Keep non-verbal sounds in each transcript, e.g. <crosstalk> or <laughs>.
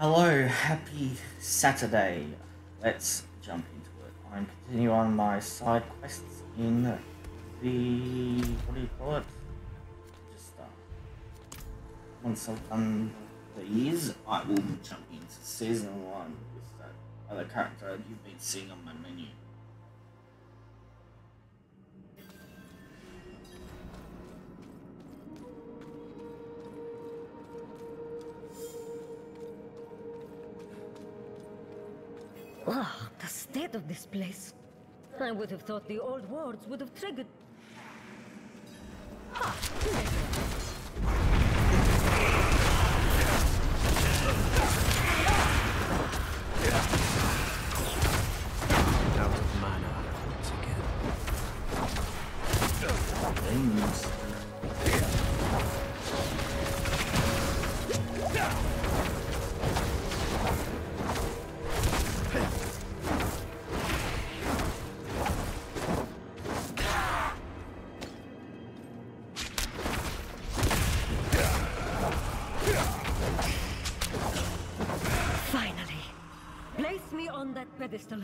Hello, happy Saturday. Let's jump into it. I'm continuing on my side quests in the what do you call it? Just uh, once I've done these, I will jump into season one with that other character you've been seeing on my menu. Of this place. I would have thought the old wards would have triggered... Ah, pedestal.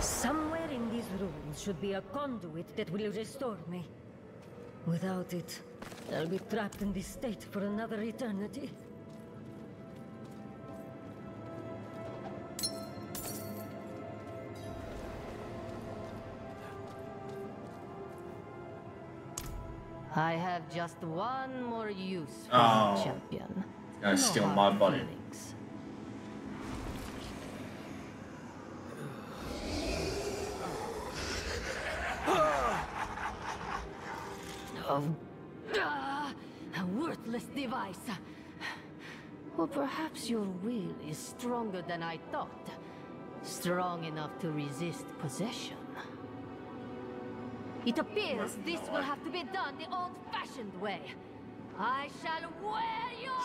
Somewhere in these rooms should be a conduit that will restore me. Without it, I'll be trapped in this state for another eternity. I have just one more use for Oh. the champion. Gonna No steal my body. Oh, a worthless device. Or perhaps your will is stronger than I thought. Strong enough to resist possession. It appears this will have to be done the old-fashioned way. I shall wear your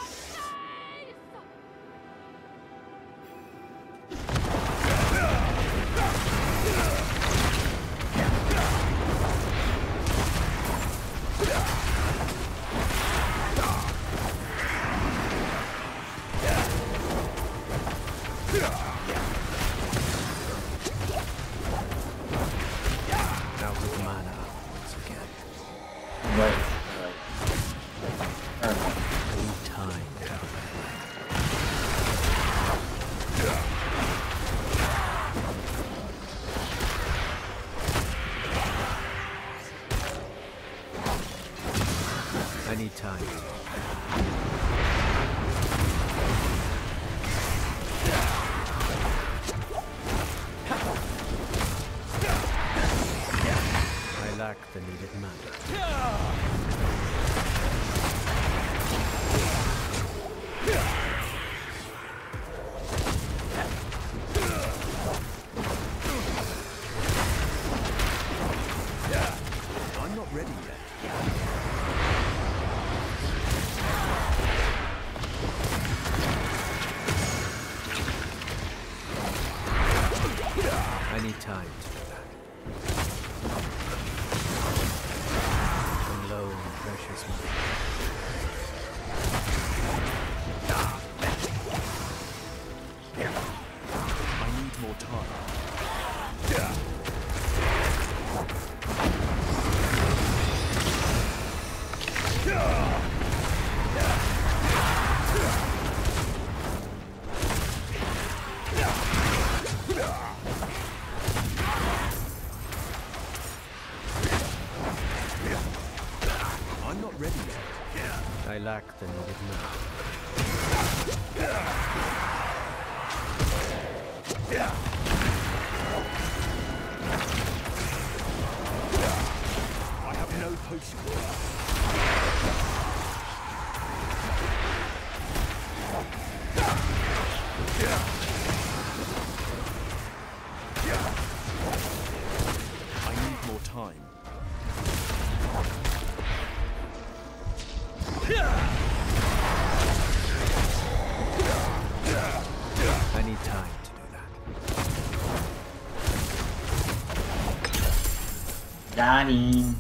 Got him.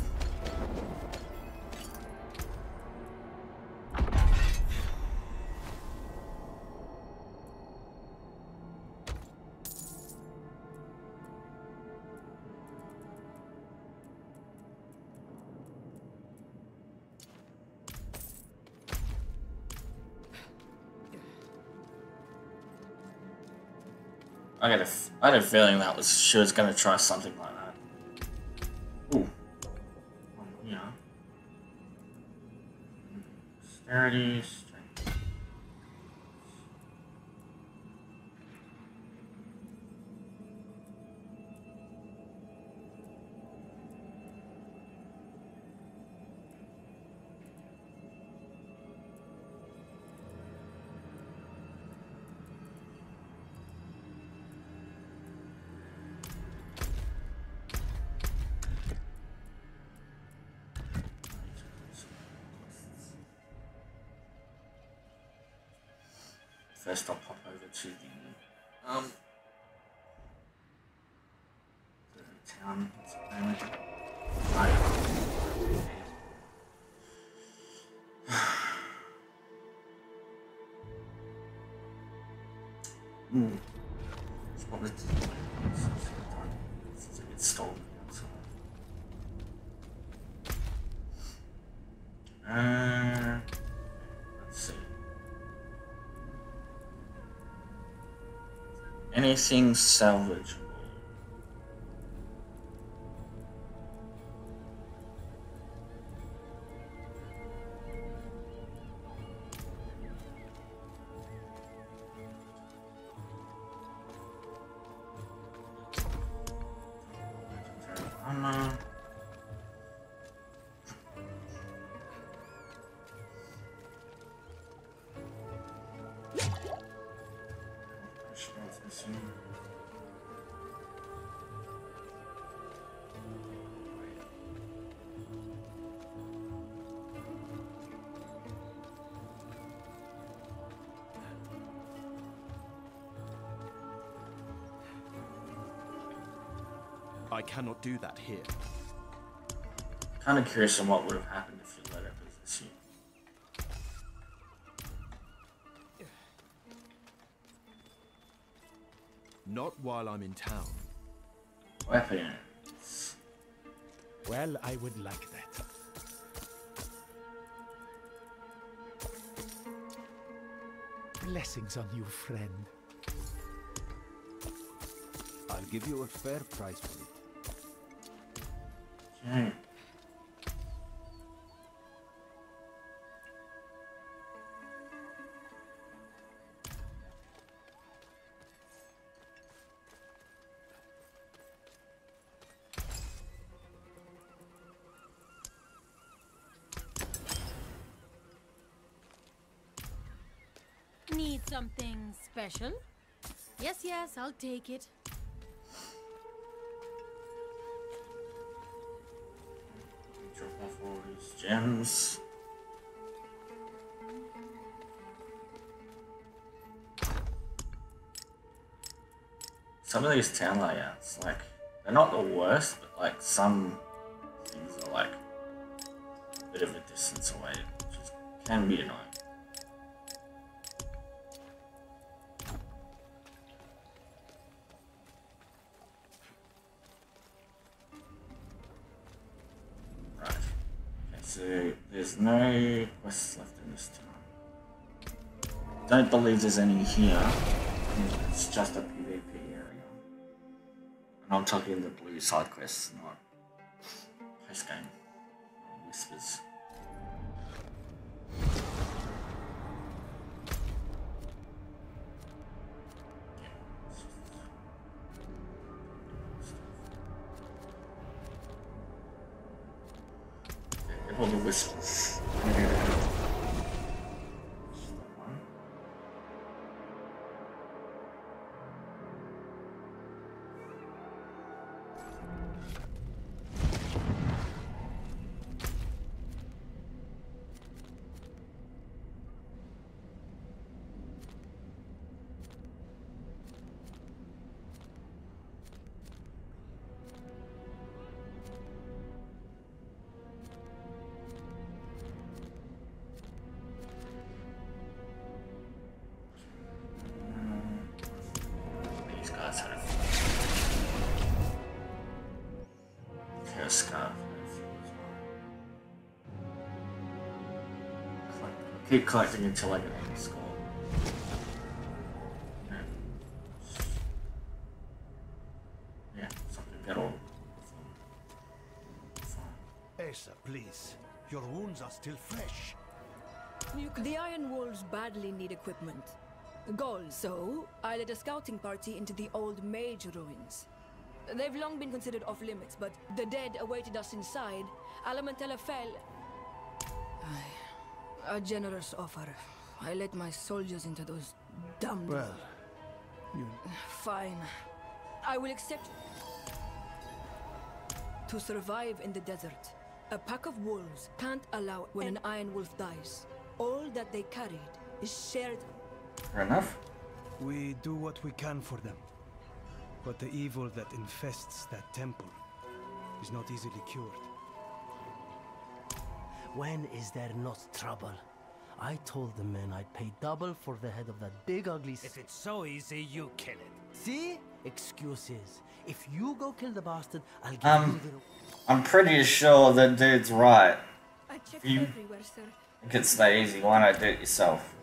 I got a, I had a feeling that was she was gonna try something like First, I'll pop over to the um the town. Anything salvageable? Cannot do that here. Kind of curious on what would have happened if you let her possess you. Not while I'm in town. Weapons. Well, I would like that. Blessings on you, friend. I'll give you a fair price for it. Need something special? Yes, yes, I'll take it. Gems. Some of these town layouts, like, they're not the worst, but like some things are like a bit of a distance away, which is, can be annoying. No quests left in this town. Don't believe there's any here. It's just a PvP area. And I'm talking the blue side quests, not post game whispers. Keep collecting until I get a score. Yeah. Yeah, so I can get all. Fine. Asa, please. Your wounds are still fresh. The Iron Wolves badly need equipment. Goal, so I led a scouting party into the old mage ruins. They've long been considered off limits, but the dead awaited us inside. Alamentella fell. Aye, A generous offer. I let my soldiers into those damned. Well, you Fine. I will accept. To survive in the desert, a pack of wolves can't allow when an iron wolf dies. All that they carried is shared. Fair enough. We do what we can for them. But the evil that infests that temple is not easily cured. When is there not trouble? I told the men I'd pay double for the head of that big ugly. s- If it's so easy, you kill it. See? Excuses. If you go kill the bastard, I'll give Um, you the. I'm pretty sure that dude's right. I checked You- everywhere, sir. It could stay easy. Why not do it yourself?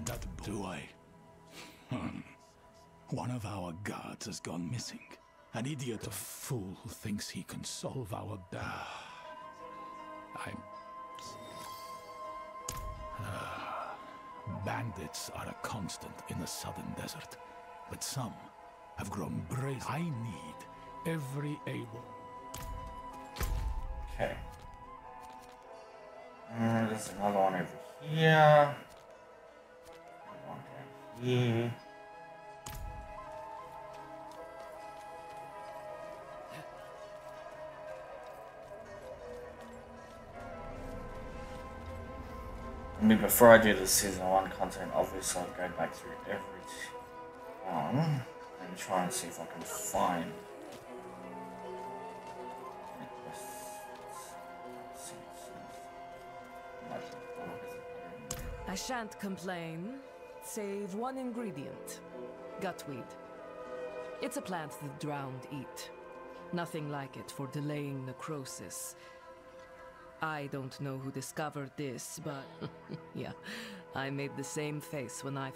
That do I? Hmm. One of our guards has gone missing. An idiot, a fool who thinks he can solve our bad. <sighs> I'm. <sighs> Bandits are a constant in the southern desert, but some have grown brazen. I need every able. Okay. Uh, there's another one over here. One down here. Mean, before I do the season one content, obviously I'll go back through every one and try and see if I can find. I shan't complain, save one ingredient gutweed. It's a plant the drowned eat. Nothing like it for delaying necrosis. I don't know who discovered this, but <laughs> yeah, I made the same face when I.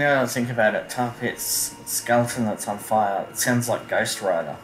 Now that I think about it, Tar Pit's skeleton that's on fire, it sounds like Ghost Rider.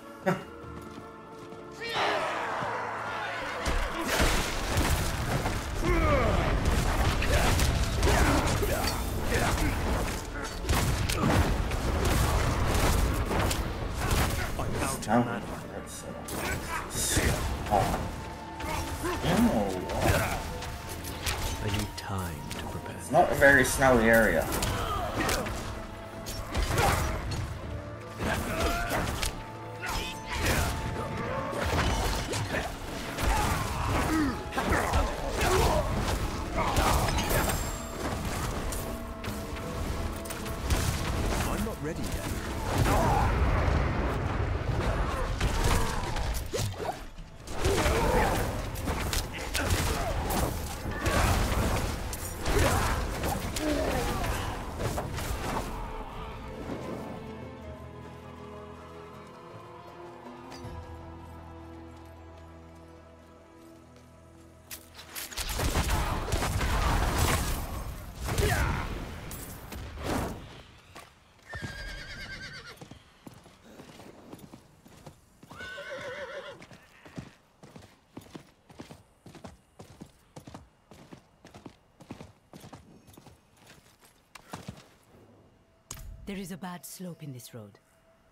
There is a bad slope in this road.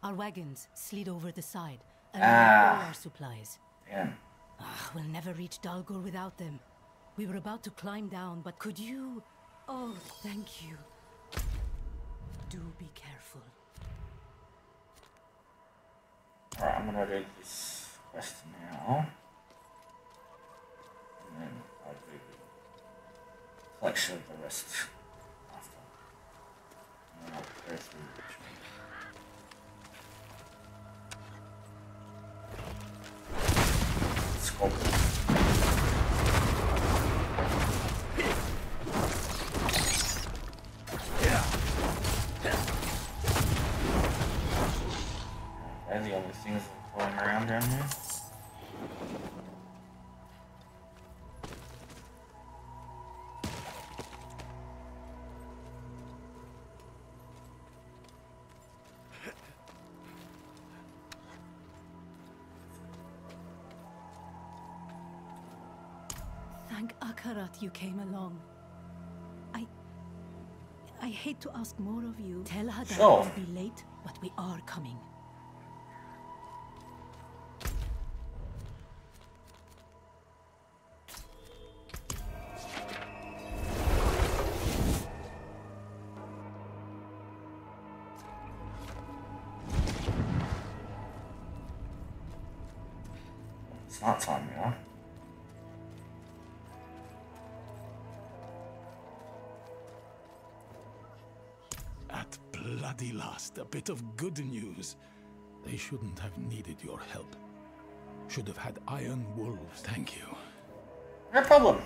Our wagons slid over the side, and Ah. all our supplies. Damn. Ah, we'll never reach Dalgor without them. We were about to climb down, but could you Oh, thank you. Do be careful. Alright, I'm gonna do this quest now. And then I'll do the collection of the rest Akarat you came along. I. I hate to ask more of you. Tell Hadar Sure. we'll be late, but we are coming. Last, a bit of good news. They shouldn't have needed your help. Should have had iron wolves. Thank you. No problem.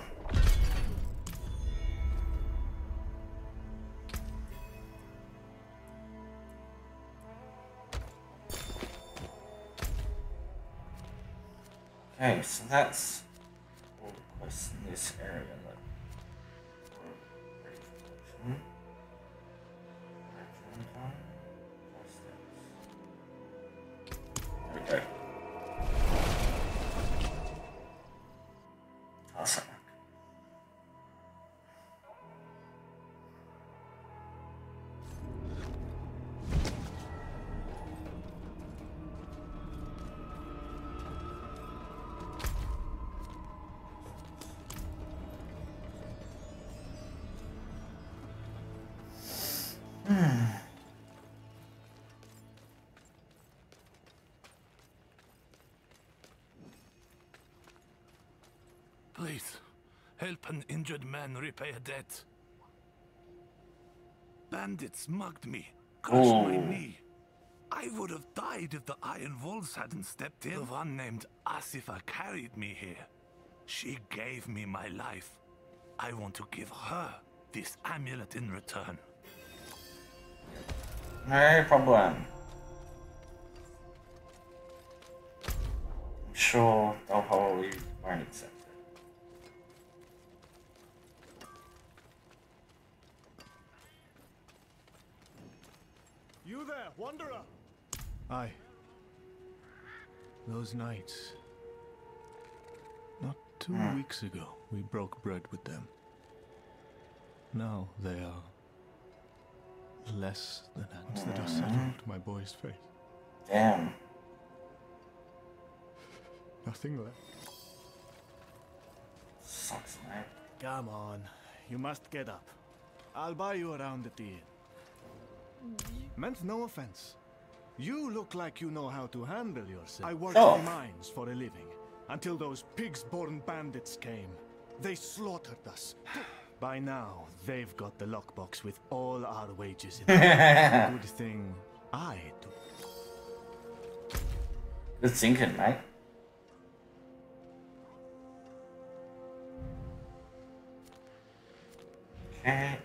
Okay, so that's Please, help an injured man repay a debt. Bandits mugged me, crushed my knee. I would have died if the Iron Wolves hadn't stepped in. The one named Asifa carried me here. She gave me my life. I want to give her this amulet in return. No problem. I'm sure they'll probably won't accept it. Wanderer? Aye. Those knights. Not two Hmm. weeks ago, we broke bread with them. Now they are less than ants that are settled my boy's face. Damn. Nothing left. Sucks, mate. Come on, you must get up. I'll buy you around at the inn. Meant no offense. You look like you know how to handle yourself. I worked Sure. in mines for a living until those pigs-born bandits came. They slaughtered us. <sighs> By now, they've got the lockbox with all our wages in <laughs> it. Good thing I do. Good thinking, mate. Okay.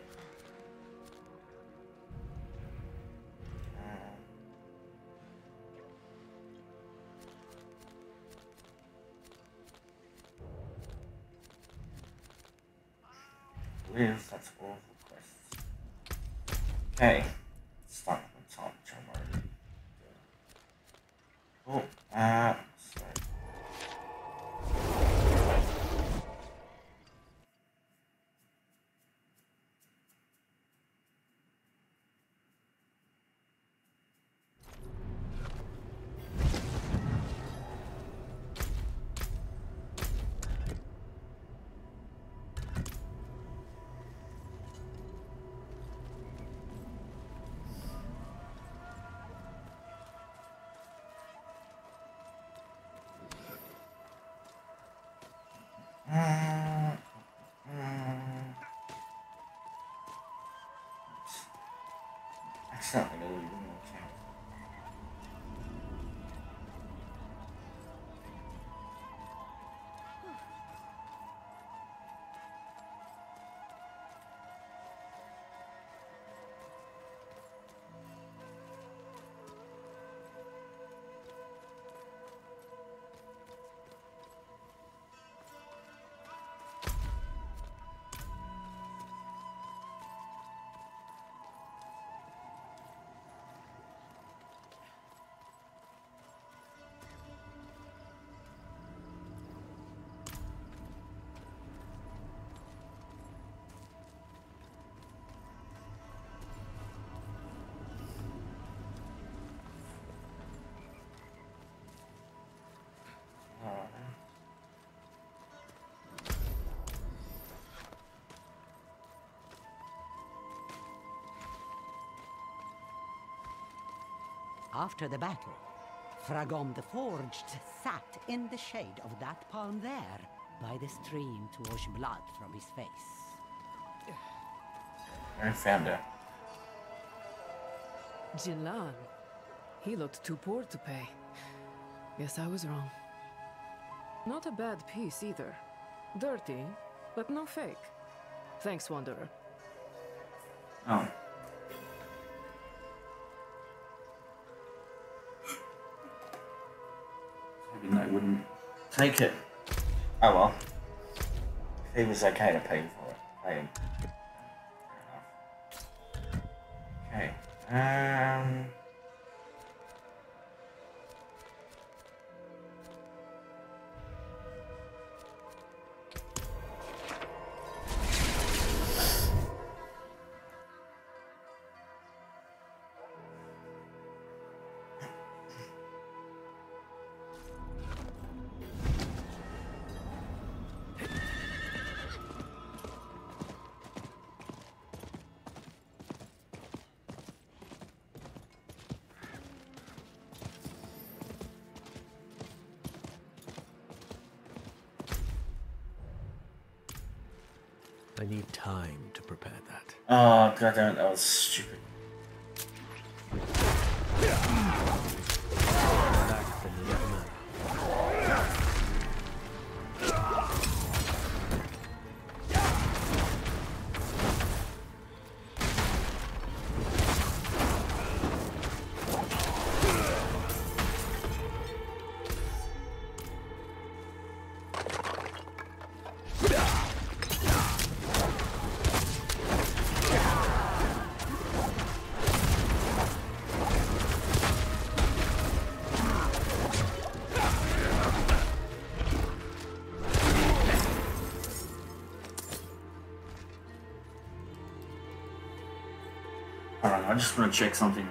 After the battle, Fragom the Forged sat in the shade of that palm there, by the stream to wash blood from his face. I found her. Jinlan. He looked too poor to pay. Guess I was wrong. Not a bad piece either. Dirty, but no fake. Thanks, Wanderer. Oh. Take it. Oh well. He was okay to pay for it, pay him. Okay. Um. It, that was Hold on, I just want to check something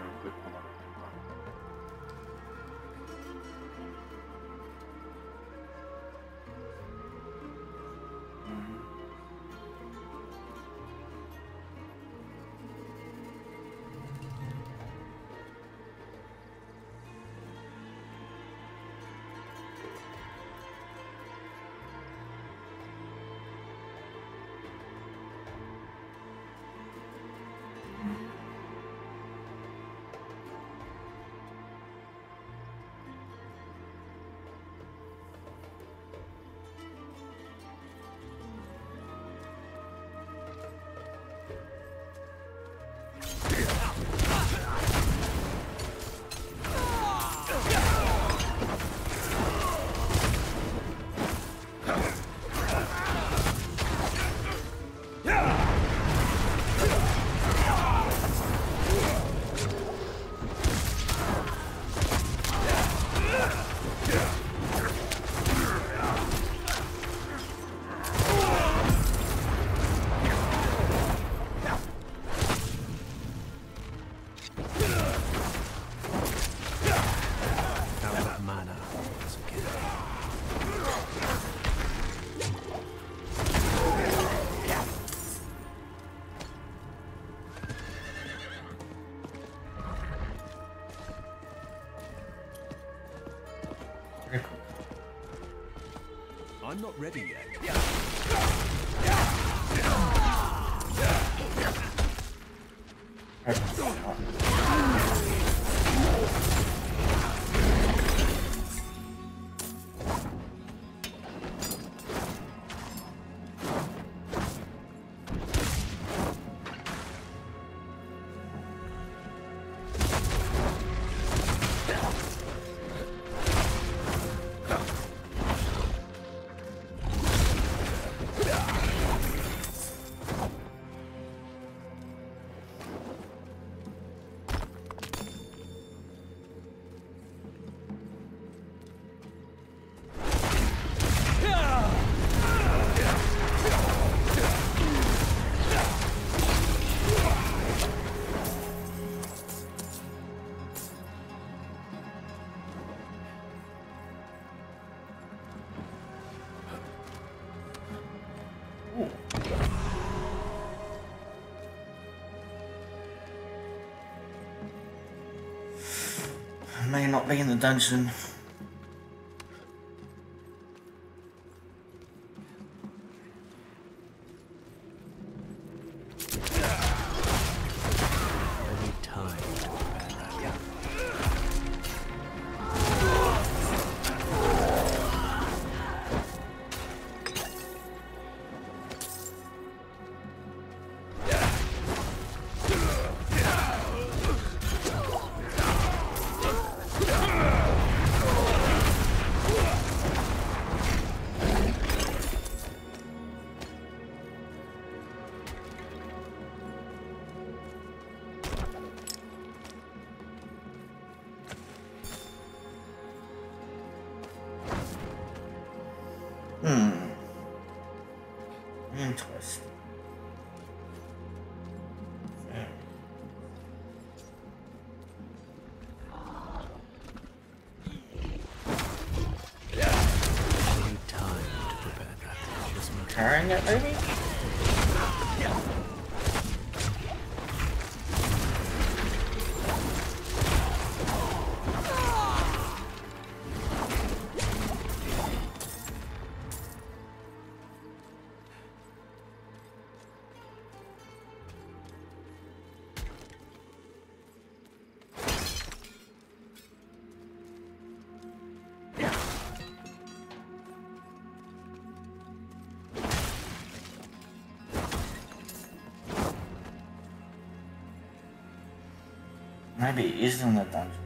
not be in the dungeon. My Carrying it, maybe?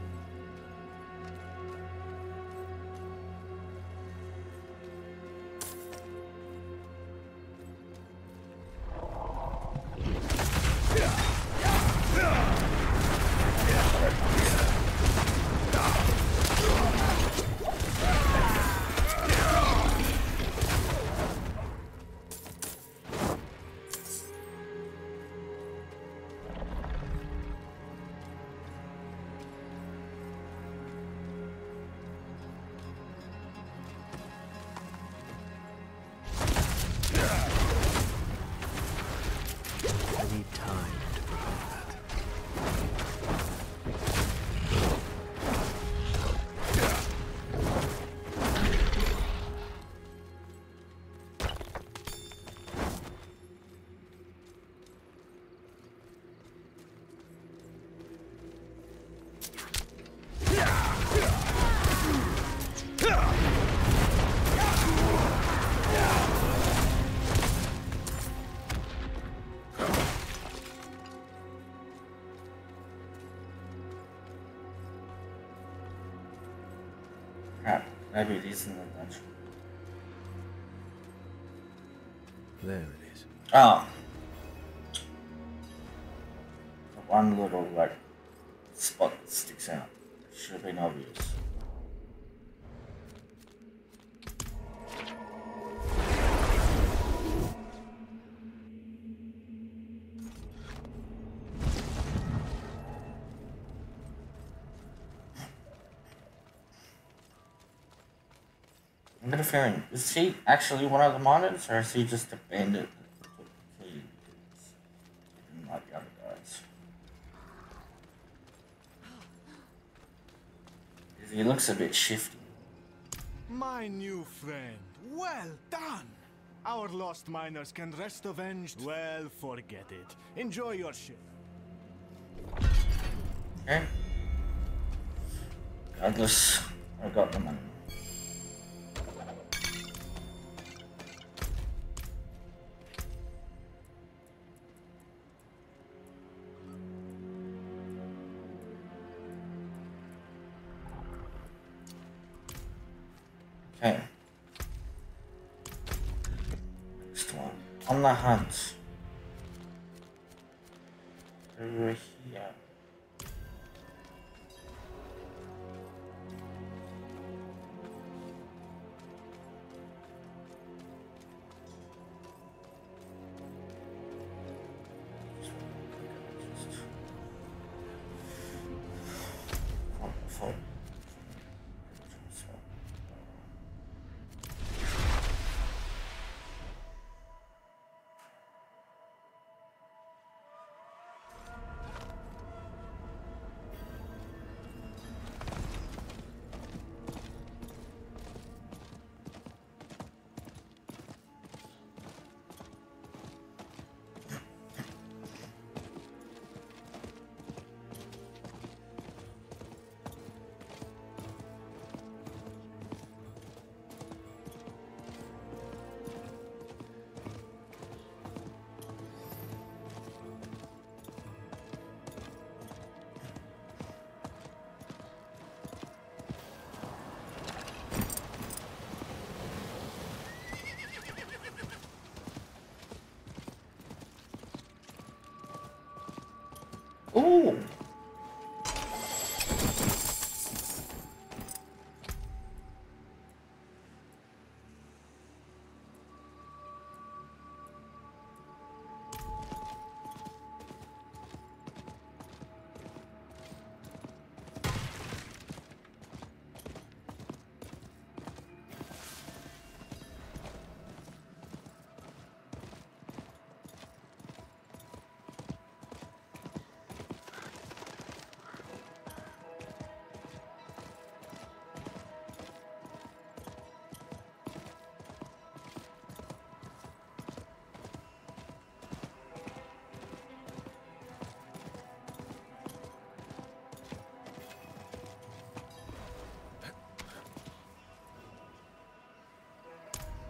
Maybe it is in the dungeon. There it is. Oh. The one little like spot that sticks out. Should have been obvious. Feeling, is he actually one of the miners, or is he just a bandit that took the key because he like the other guys? 'Cause He looks a bit shifty. My new friend, well done! Our lost miners can rest avenged. Well, forget it. Enjoy your ship. Okay. Regardless, I got the money. On the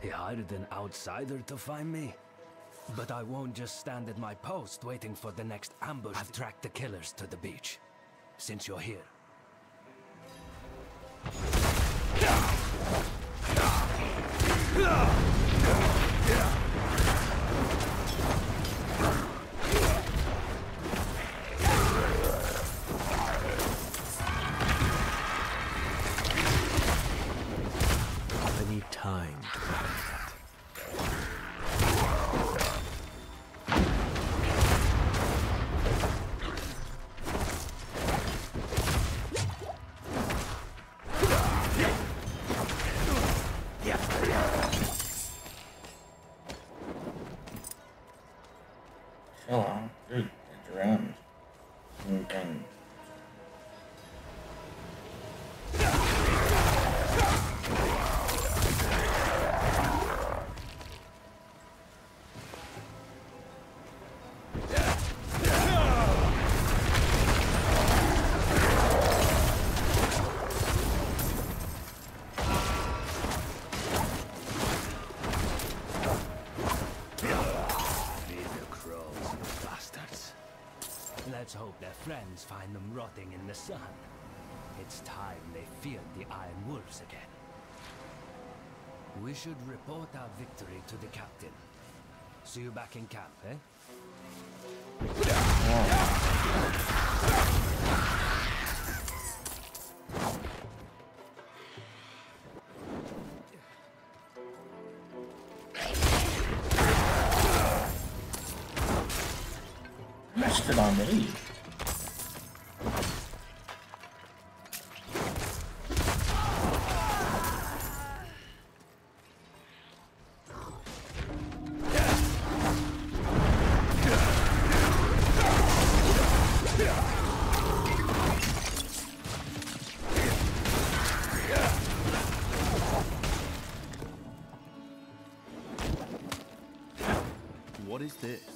He hired an outsider to find me. But I won't just stand at my post waiting for the next ambush. I've tracked the killers to the beach. Since you're here. Their friends find them rotting in the sun. It's time they feared the Iron Wolves again. We should report our victory to the captain. See you back in camp, eh? Messed it What is?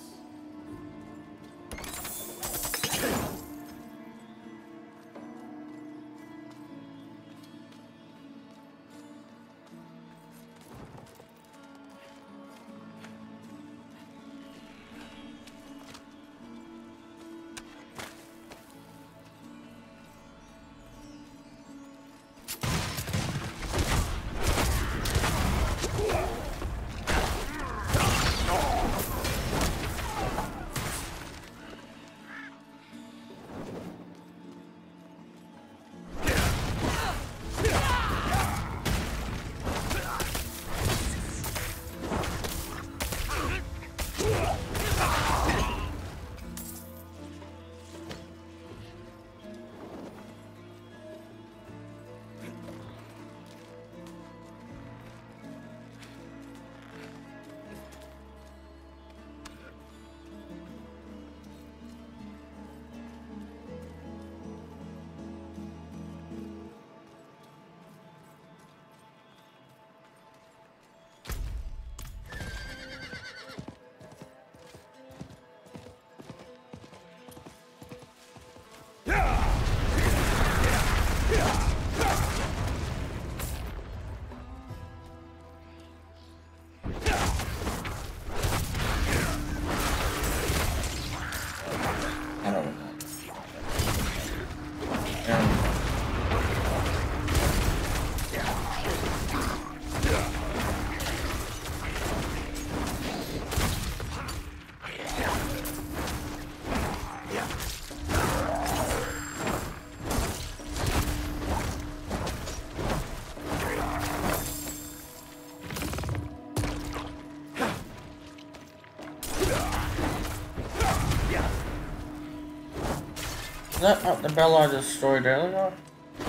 That not the bell I destroyed earlier? Is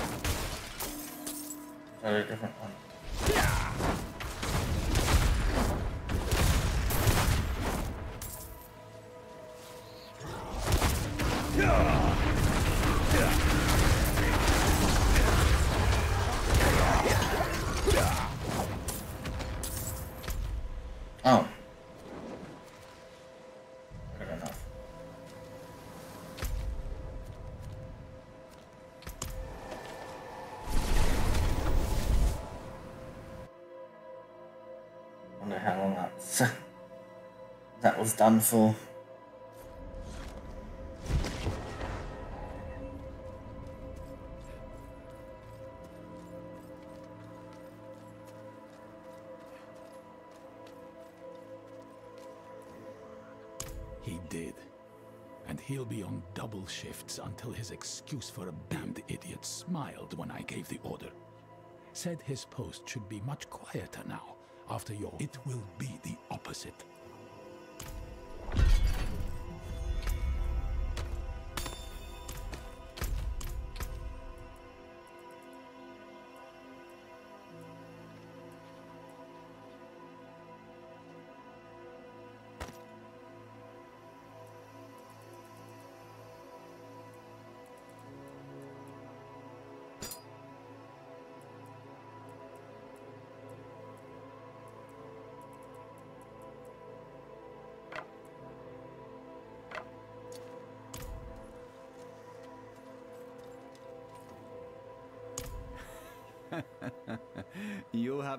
that a different was done for. He did. And he'll be on double shifts until his excuse for a damned idiot smiled when I gave the order. Said his post should be much quieter now, after your... It will be the opposite.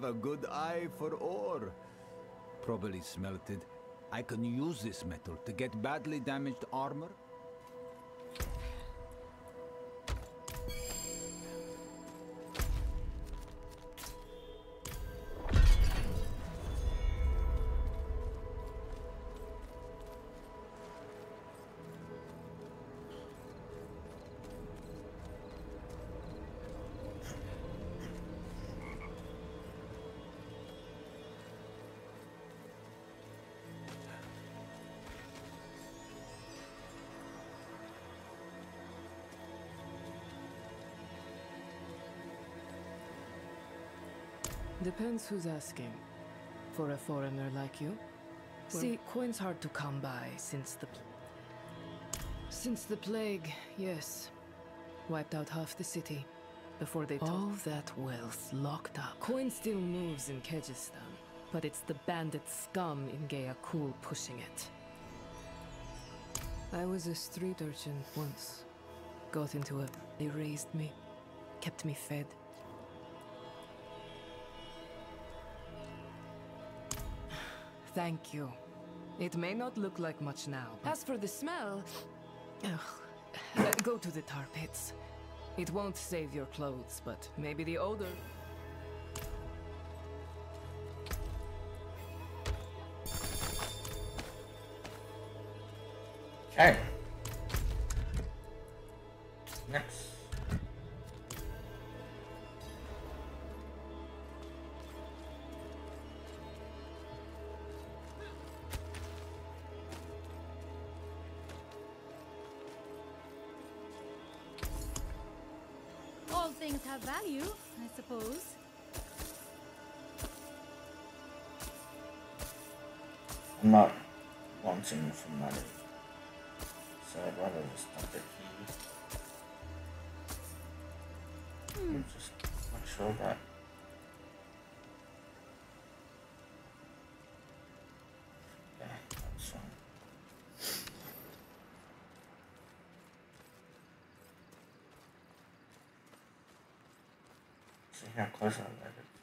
Have a good eye for ore. Probably smelted. I can use this metal to get badly damaged armor. Depends who's asking. For a foreigner like you? See, coin's hard to come by since the... Since the plague, yes. Wiped out half the city. Before they All that wealth locked up. Coin still moves in Kehjistan, but it's the bandit scum in Gea Kul pushing it. I was a street urchin once. Got into a... They raised me. Kept me fed. Thank you. It may not look like much now. As for the smell, ugh, uh, go to the tar pits. It won't save your clothes, but maybe the odor. Okay. Value, I suppose. I'm not wanting for money. So I'd rather just dump it here. Hmm. Just make sure that See how close I let it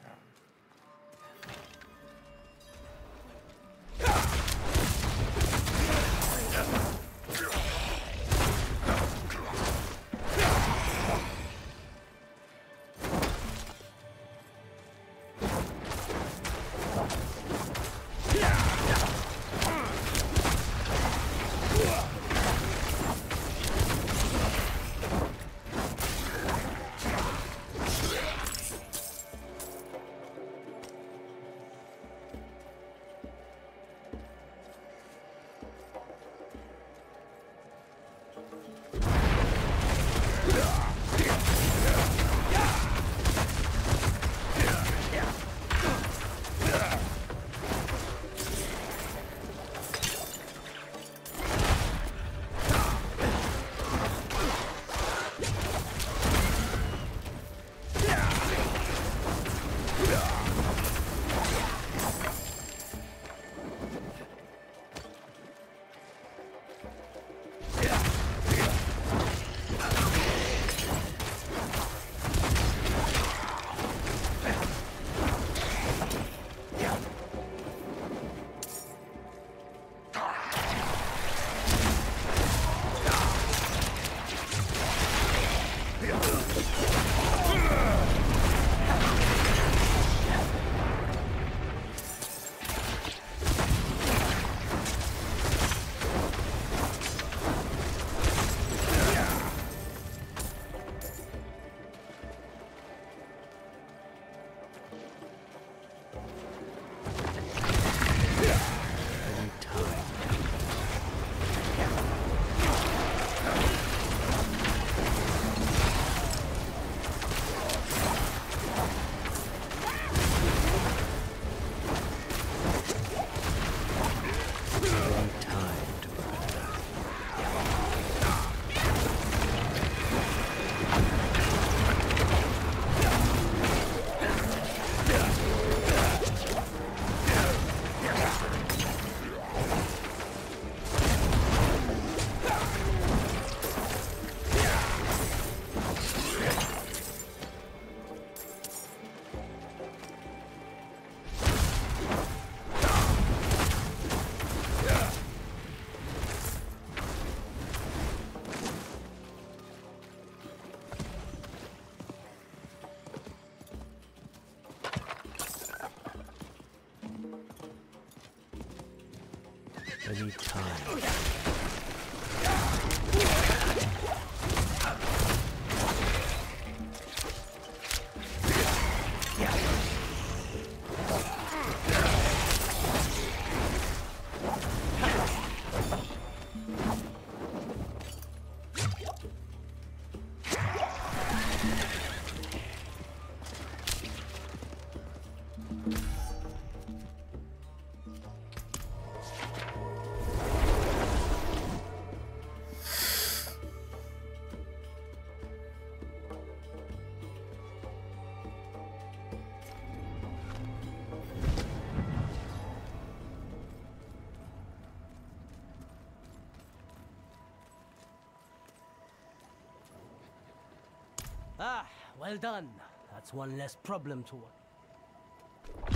down. I well done. That's one less problem to work.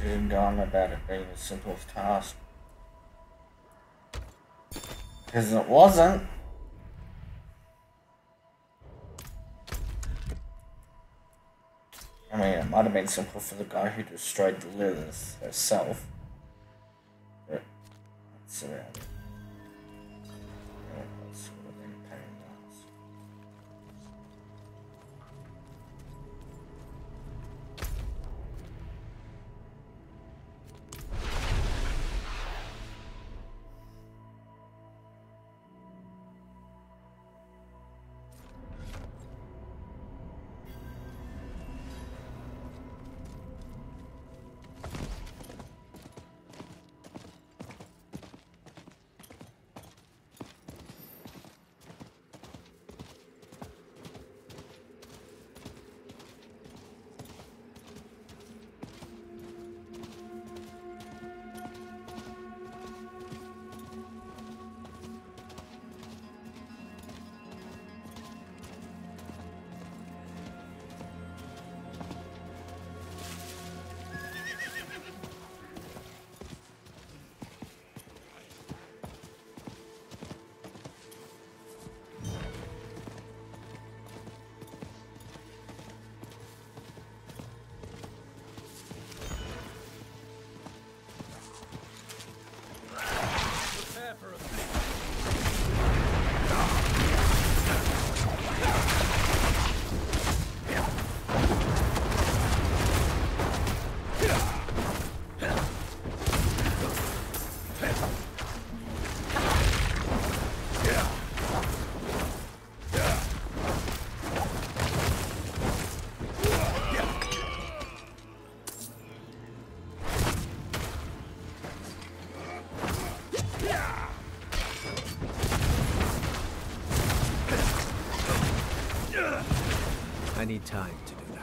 Soon gone about it being a simple task. Because it wasn't. I mean, it might have been simple for the guy who destroyed the Lilith herself. Time to do that.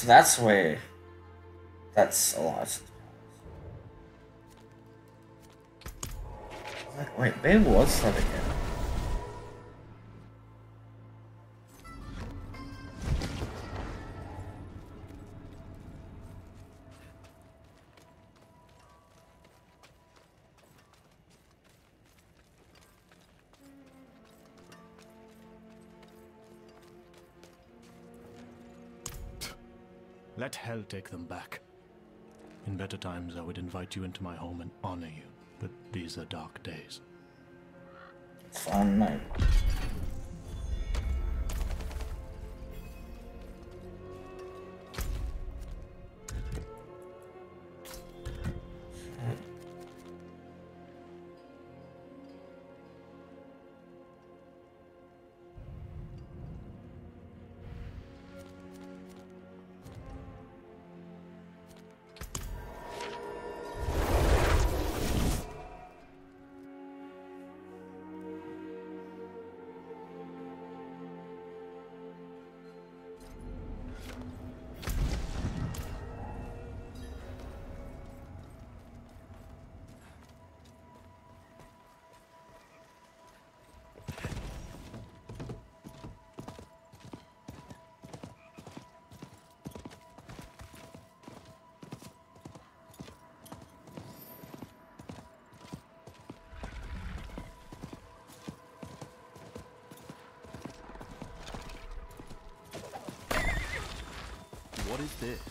So that's where that's a license. Wait, wait, where was that again? Take them back. In better times, I would invite you into my home and honor you, but these are dark days. It's fine, mate.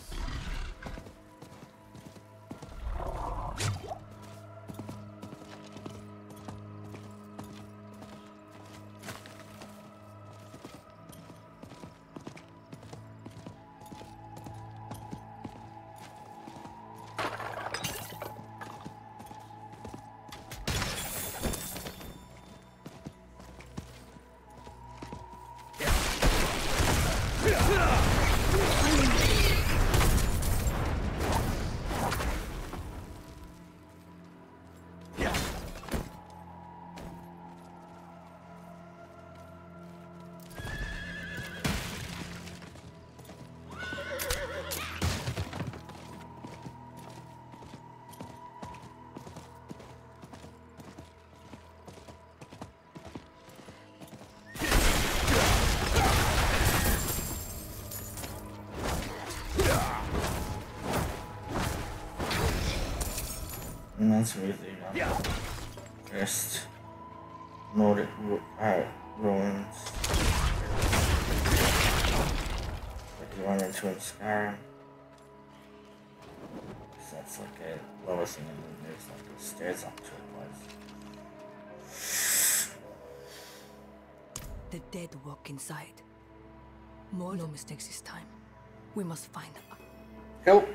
What is this? And that's really uh, just Nordic ru- uh, ruins. Like you run into in Skyrim. So that's like a lowest thing, and then there's like the stairs up to it. Was. The dead walk inside. More no mistakes this time. We must find them. Help!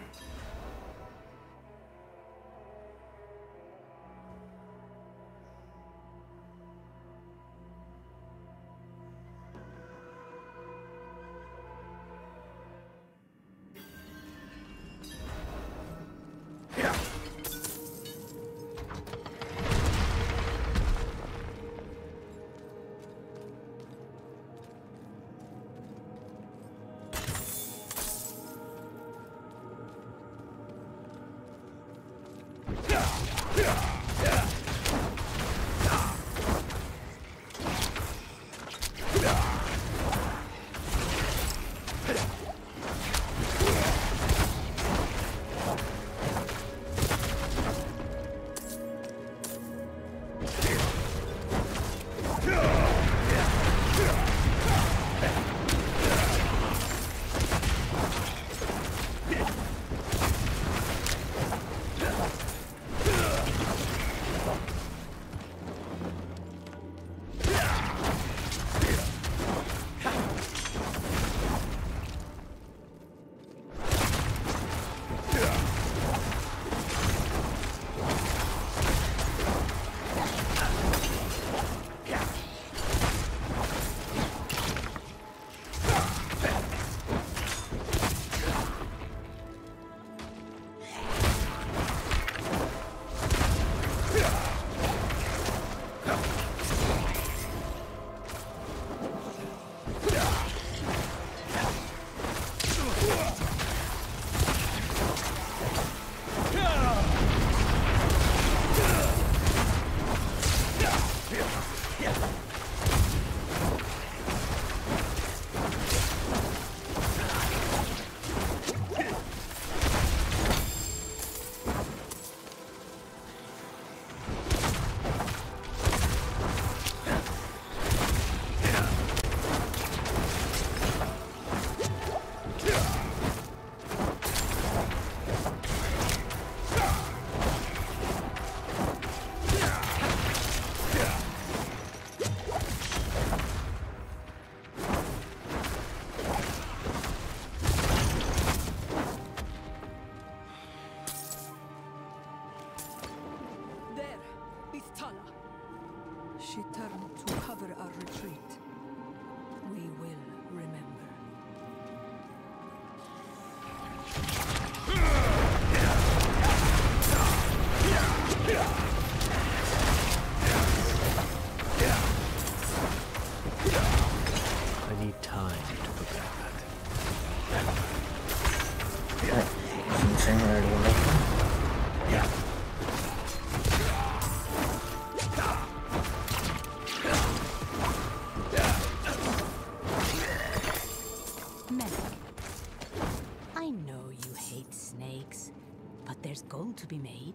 To be made.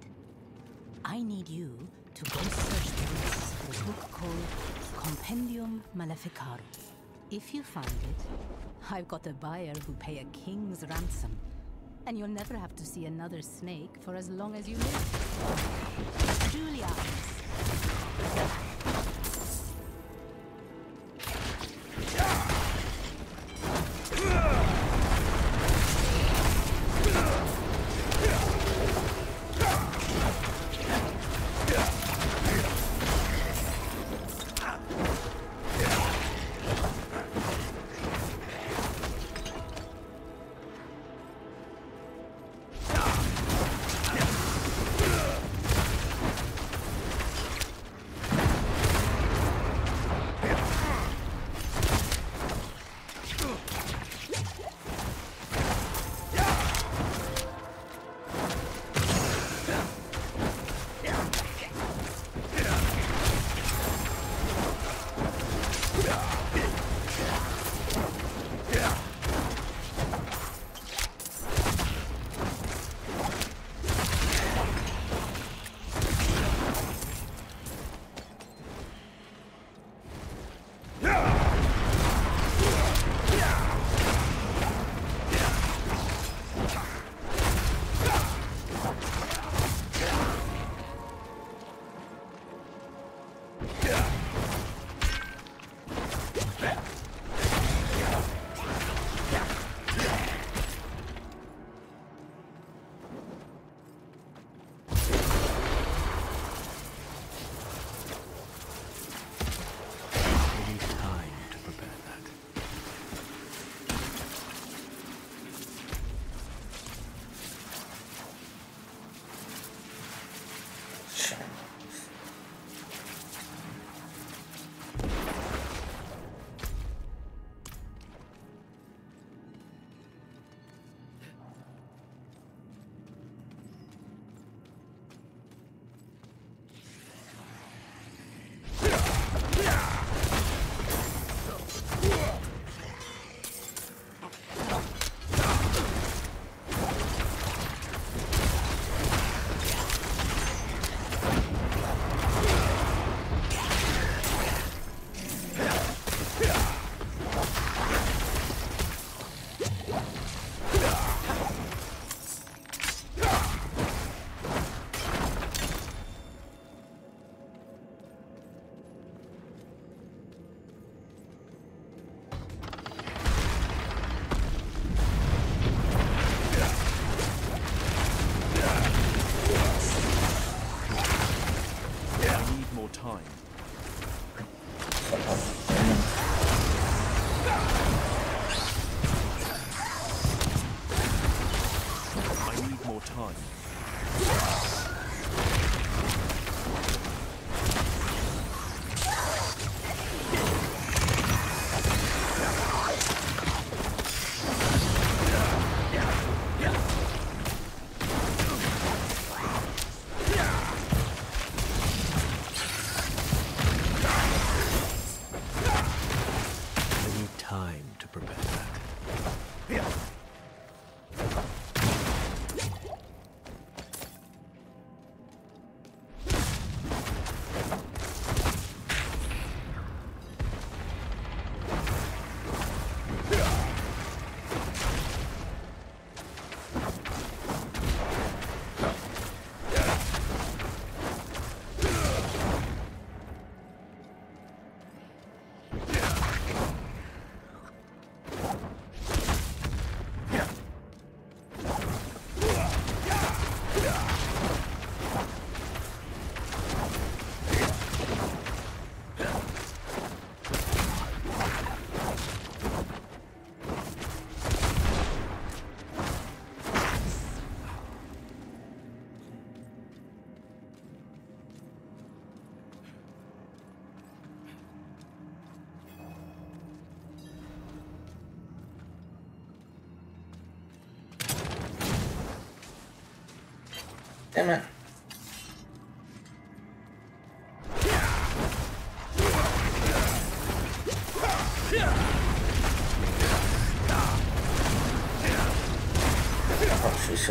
I need you to go search of a book called Compendium Maleficarum. If you find it, I've got a buyer who pay a king's ransom. And you'll never have to see another snake for as long as you live. Julius.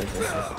Oh,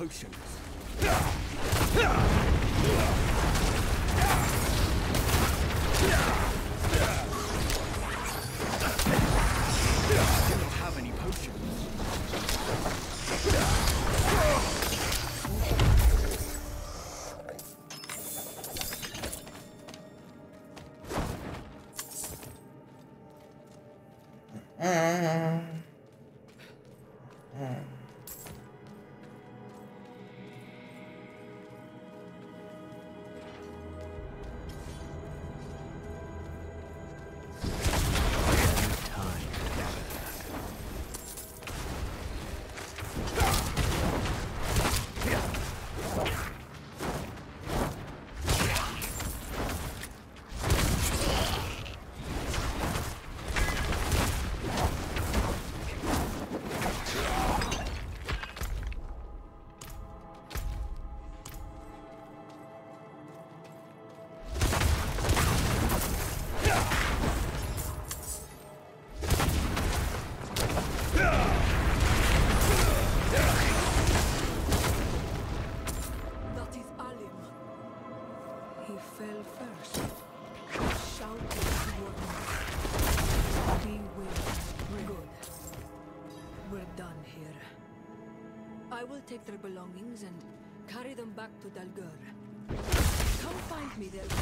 no Dalgur. Come find me there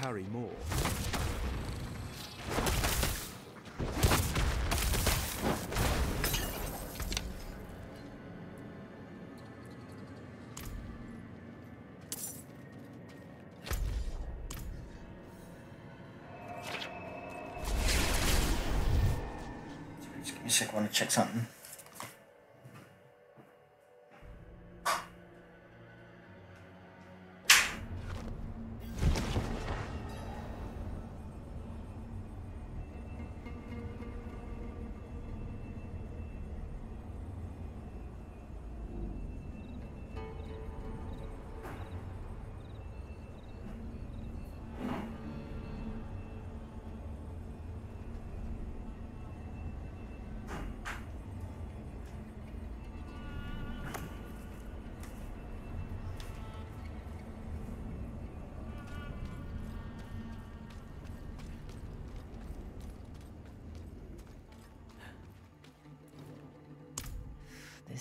carry more. Give me a second, I want to check something.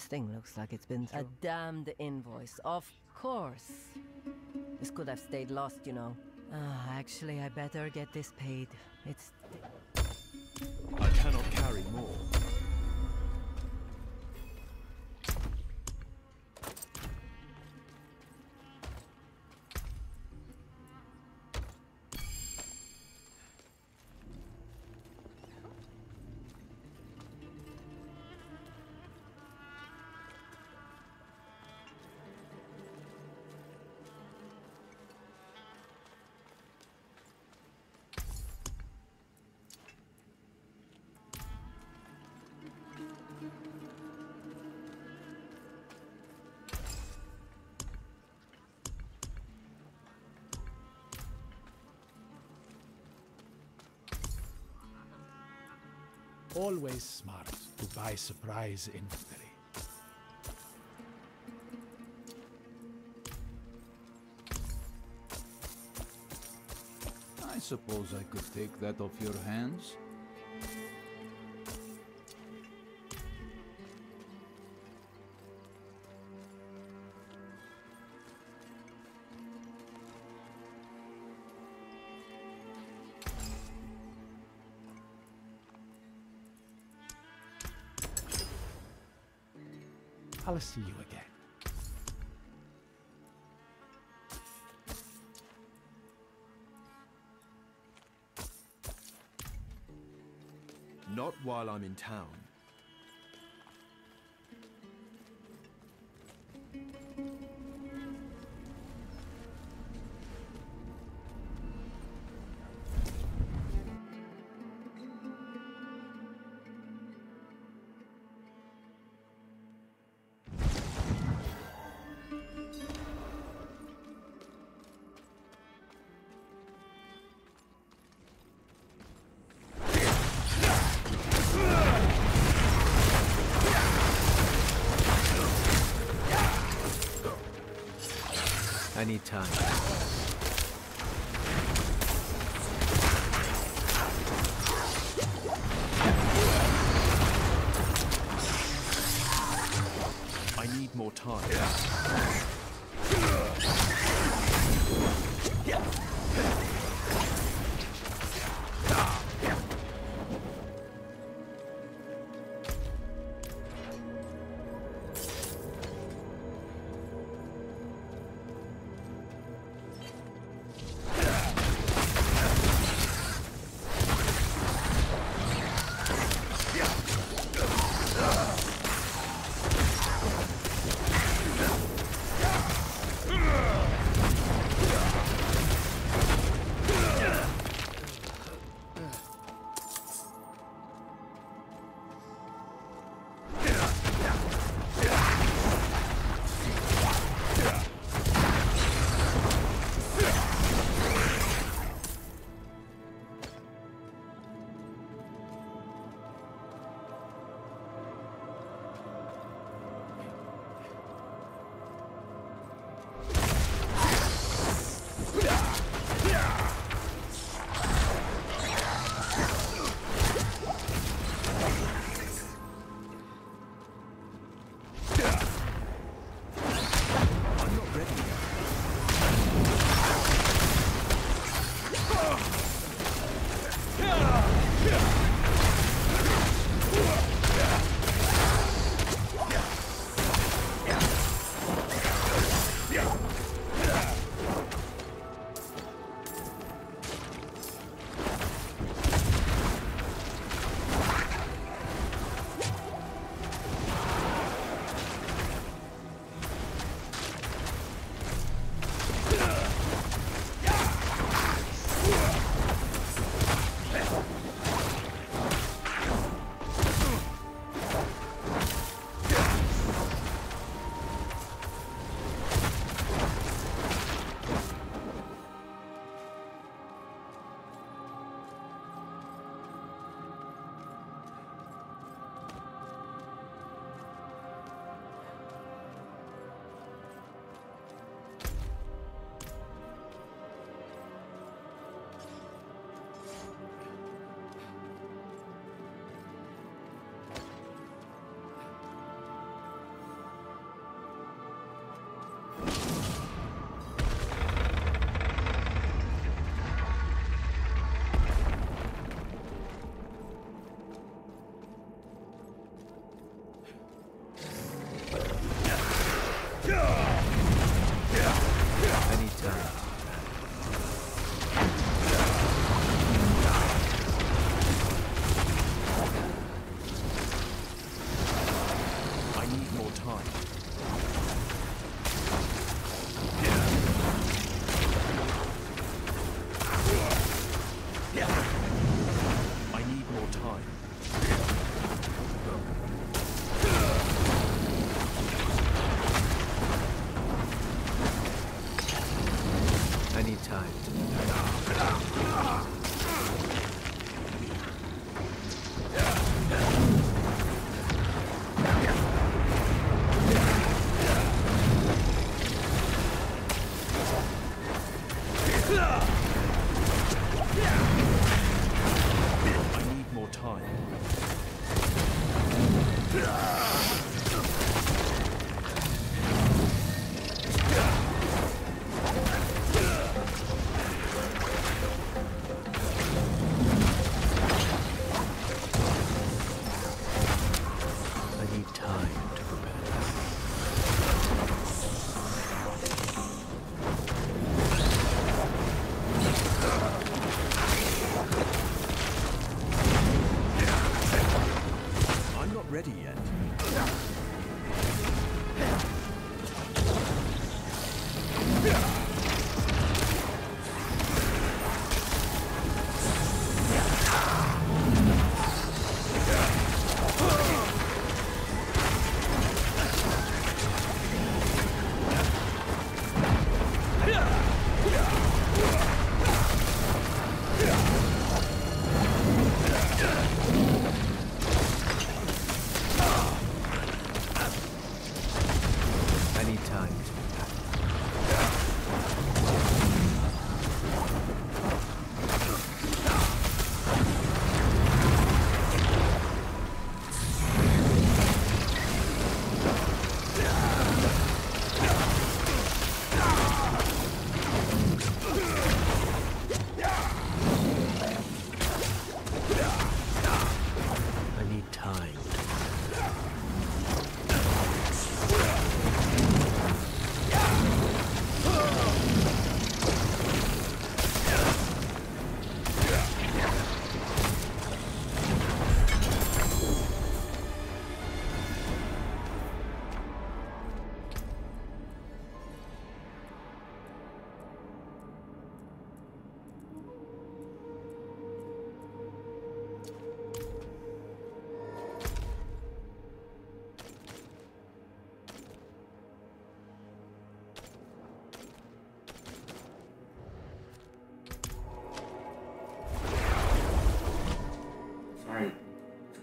Thing looks like it's been through. A damned invoice, of course. This could have stayed lost, you know. Ah, actually, I better get this paid. It's. Always smart to buy surprise inventory. I suppose I could take that off your hands. I'll see you again. Not while I'm in town. I need time. I need more time.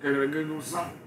Just gotta Google something.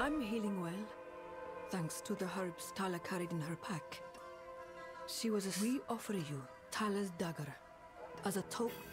I'm healing well, thanks to the herbs Tala carried in her pack. She was a... We offer you Tala's dagger as a token.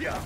Yeah.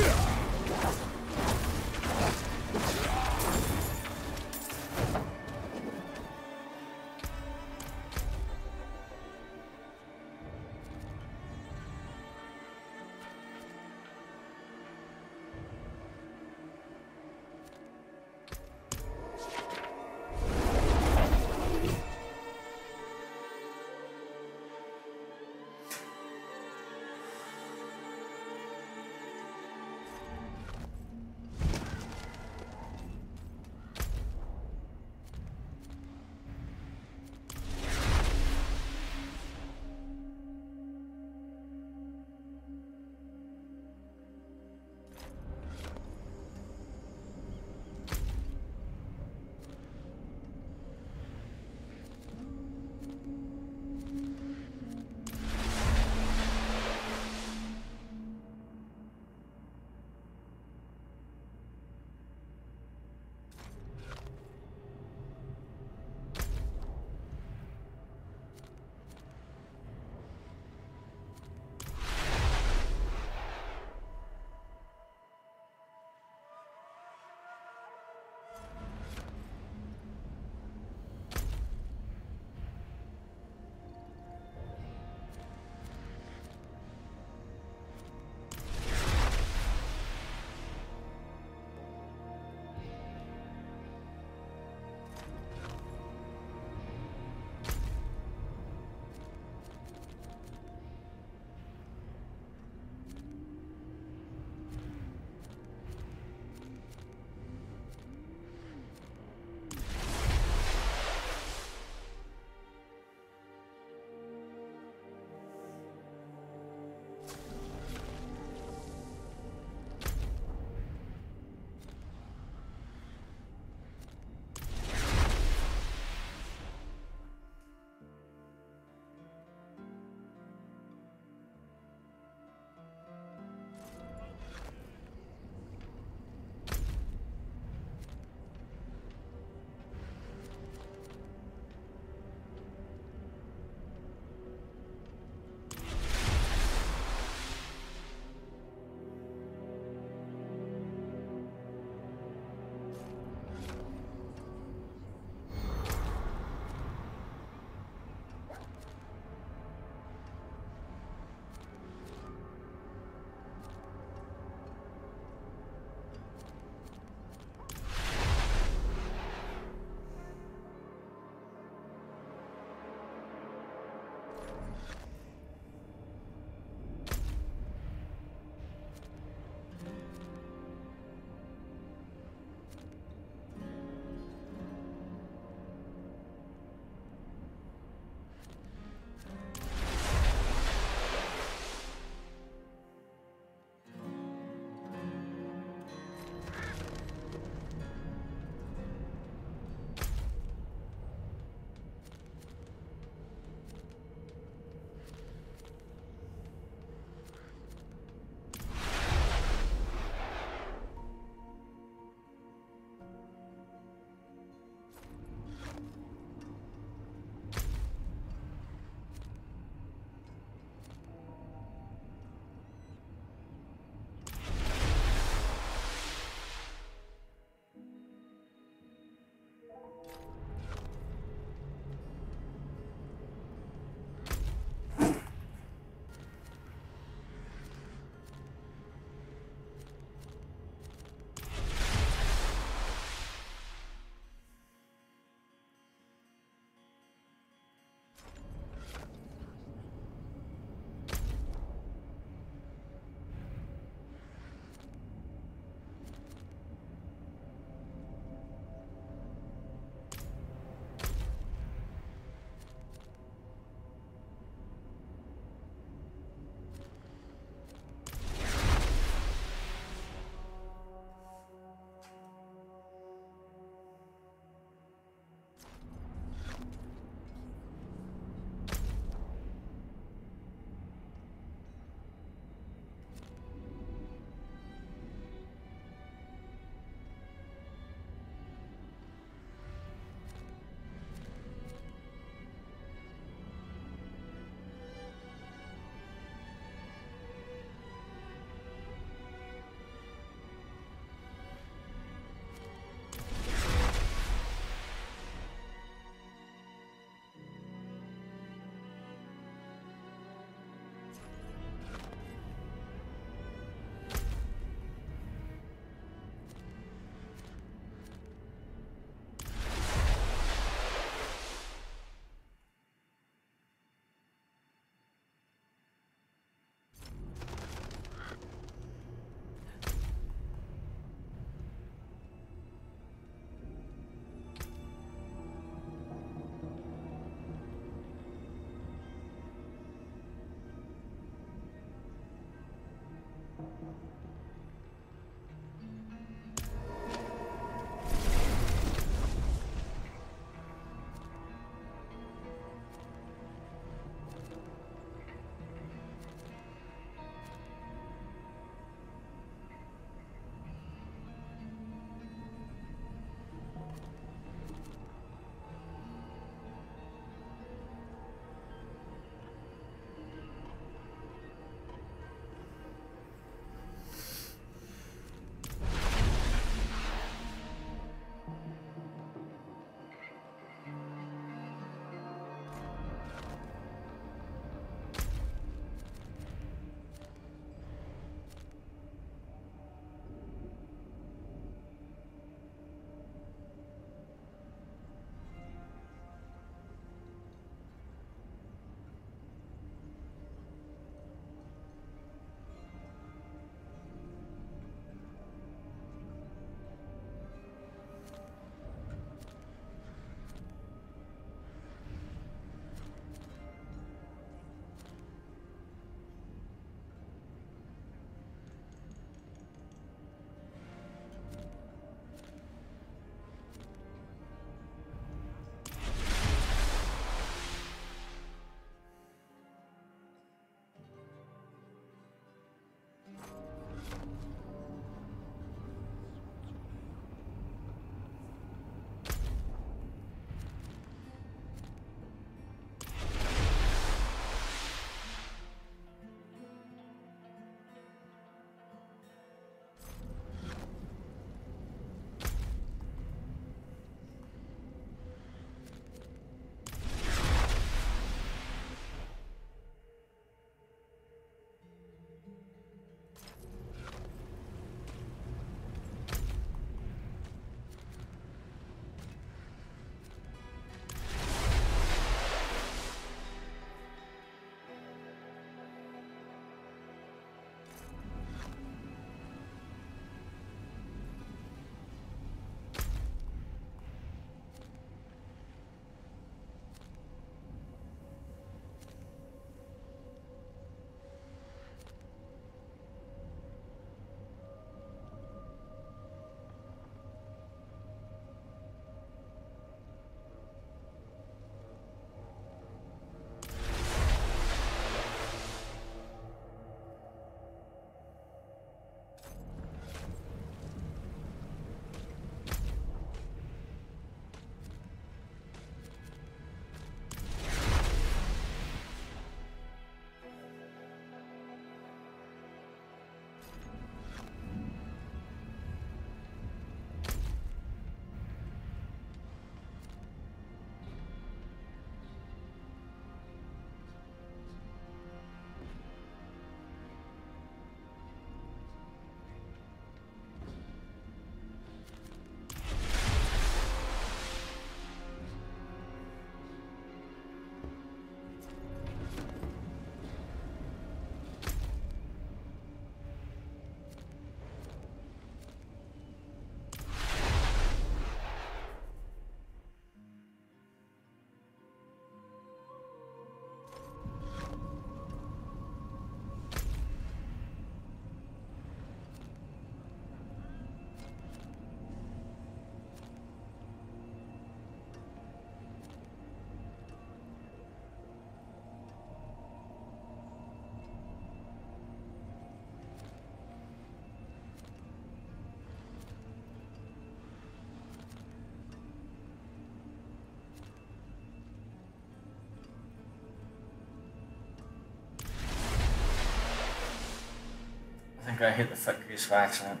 I'm gonna hit the goose by accident.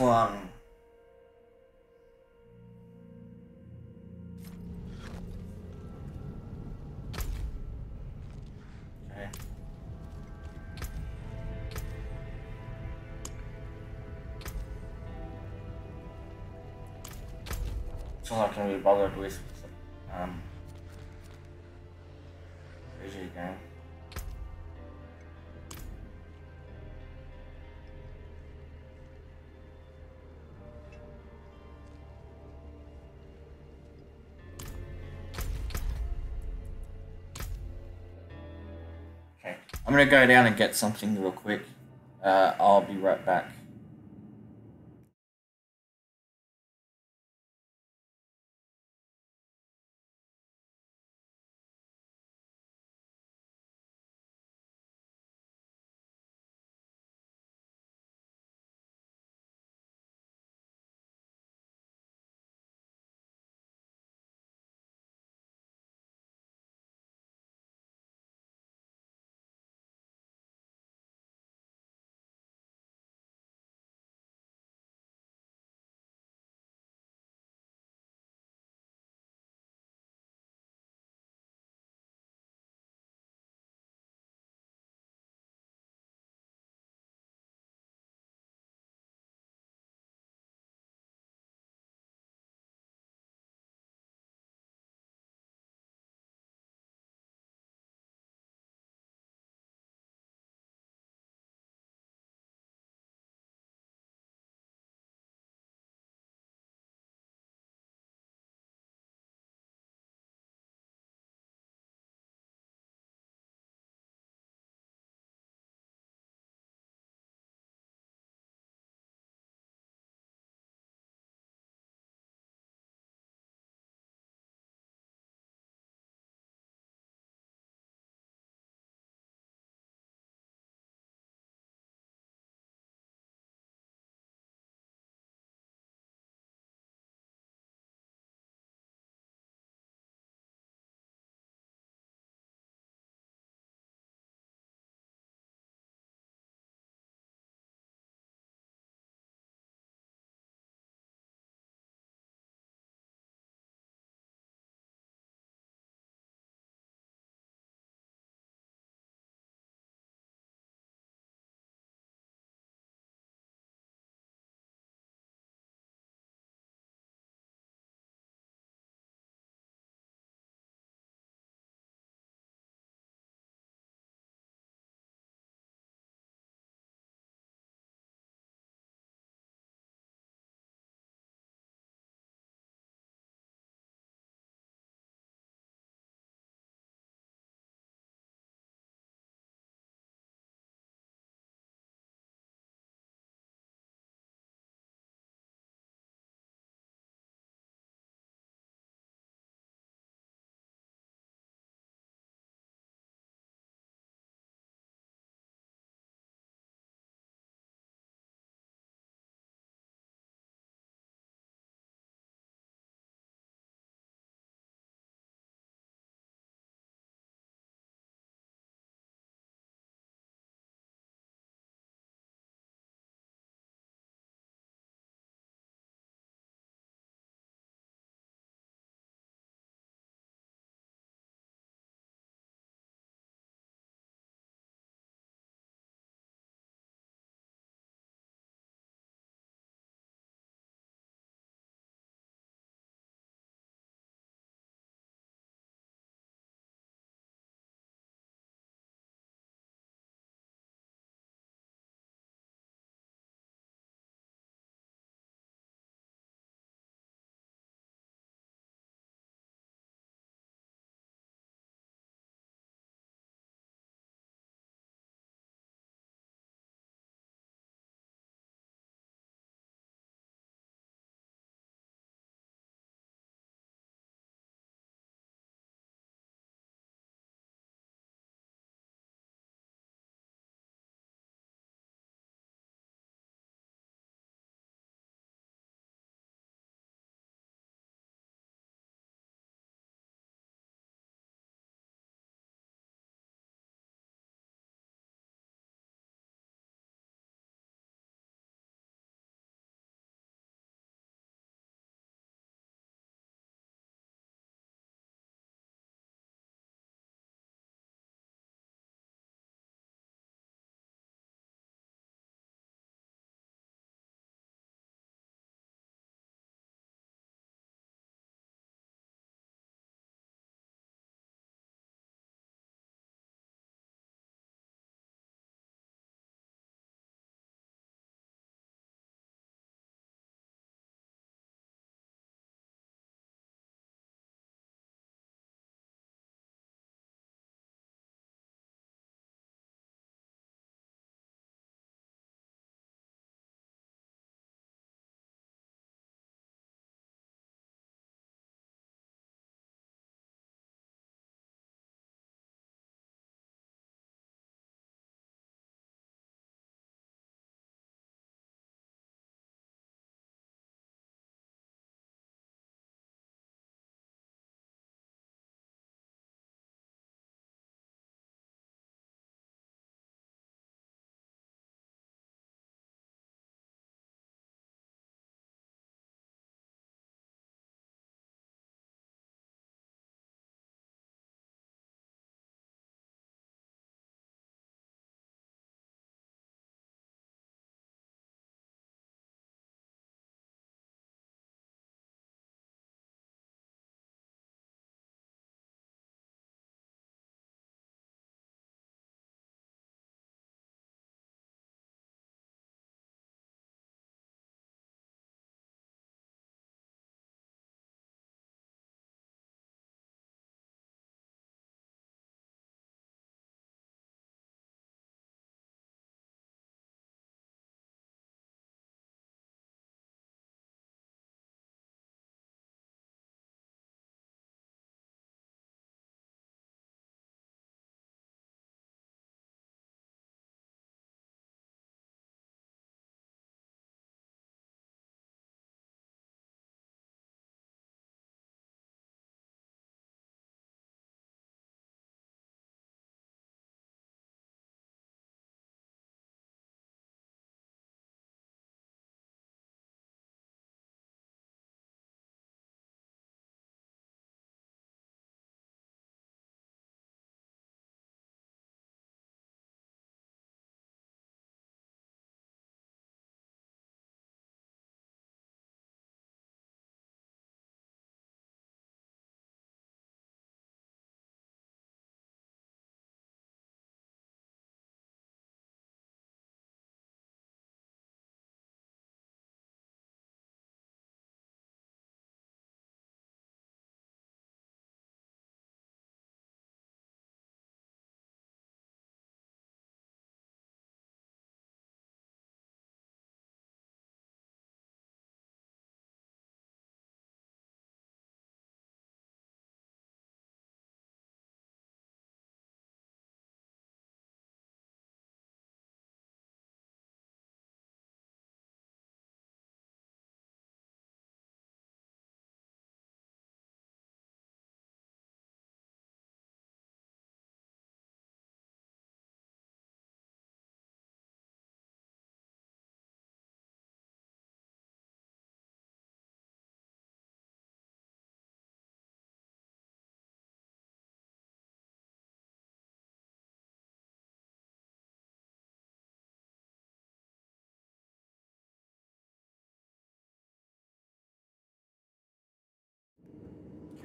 All I can be bothered with. I'm gonna go down and get something real quick. Uh, I'll be right back.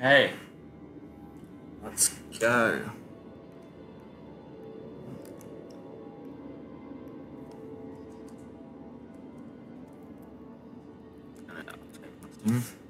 Okay. Let's go. Mm.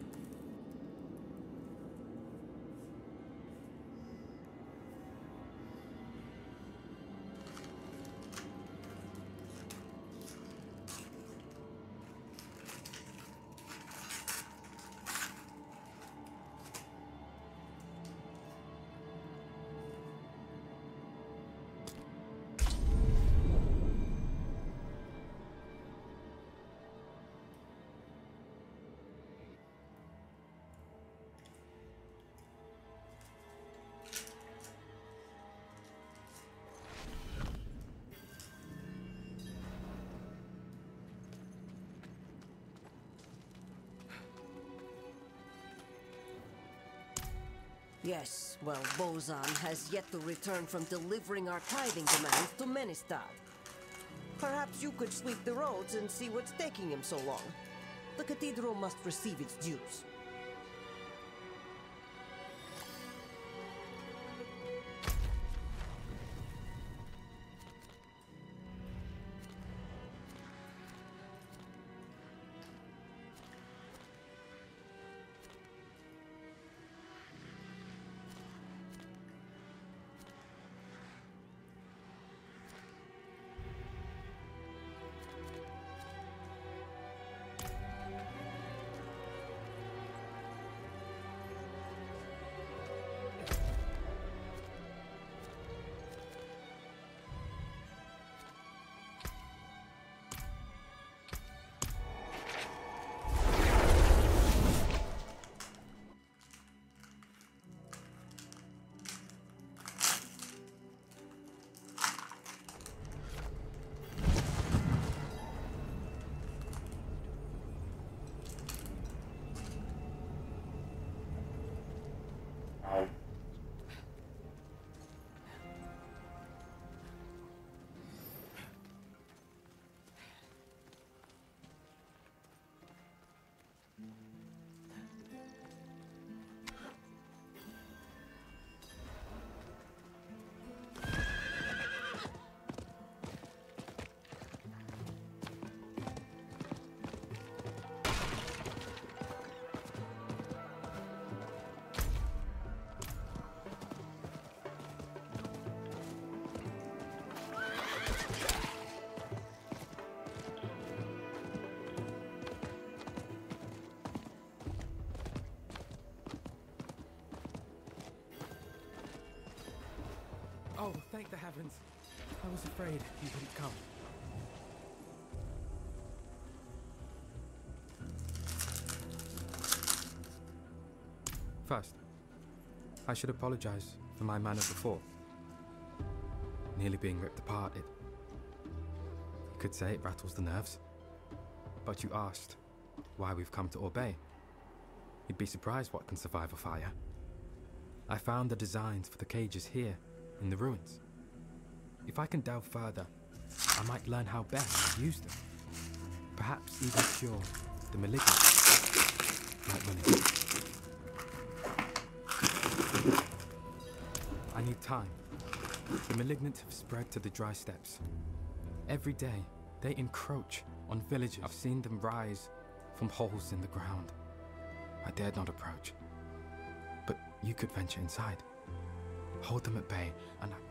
Well, Bozan has yet to return from delivering our tithing demands to Menestad. Perhaps you could sweep the roads and see what's taking him so long. The cathedral must receive its dues. The heavens. I was afraid you wouldn't come. First, I should apologize for my manner before. Nearly being ripped apart, it. You could say it rattles the nerves. But you asked why we've come to Orbei. You'd be surprised what can survive a fire. I found the designs for the cages here, in the ruins. If I can delve further, I might learn how best to use them. Perhaps even cure the malignant. Like. I need time. The malignant have spread to the dry steppes. Every day, they encroach on villages. I've seen them rise from holes in the ground. I dared not approach. But you could venture inside. Hold them at bay, and I...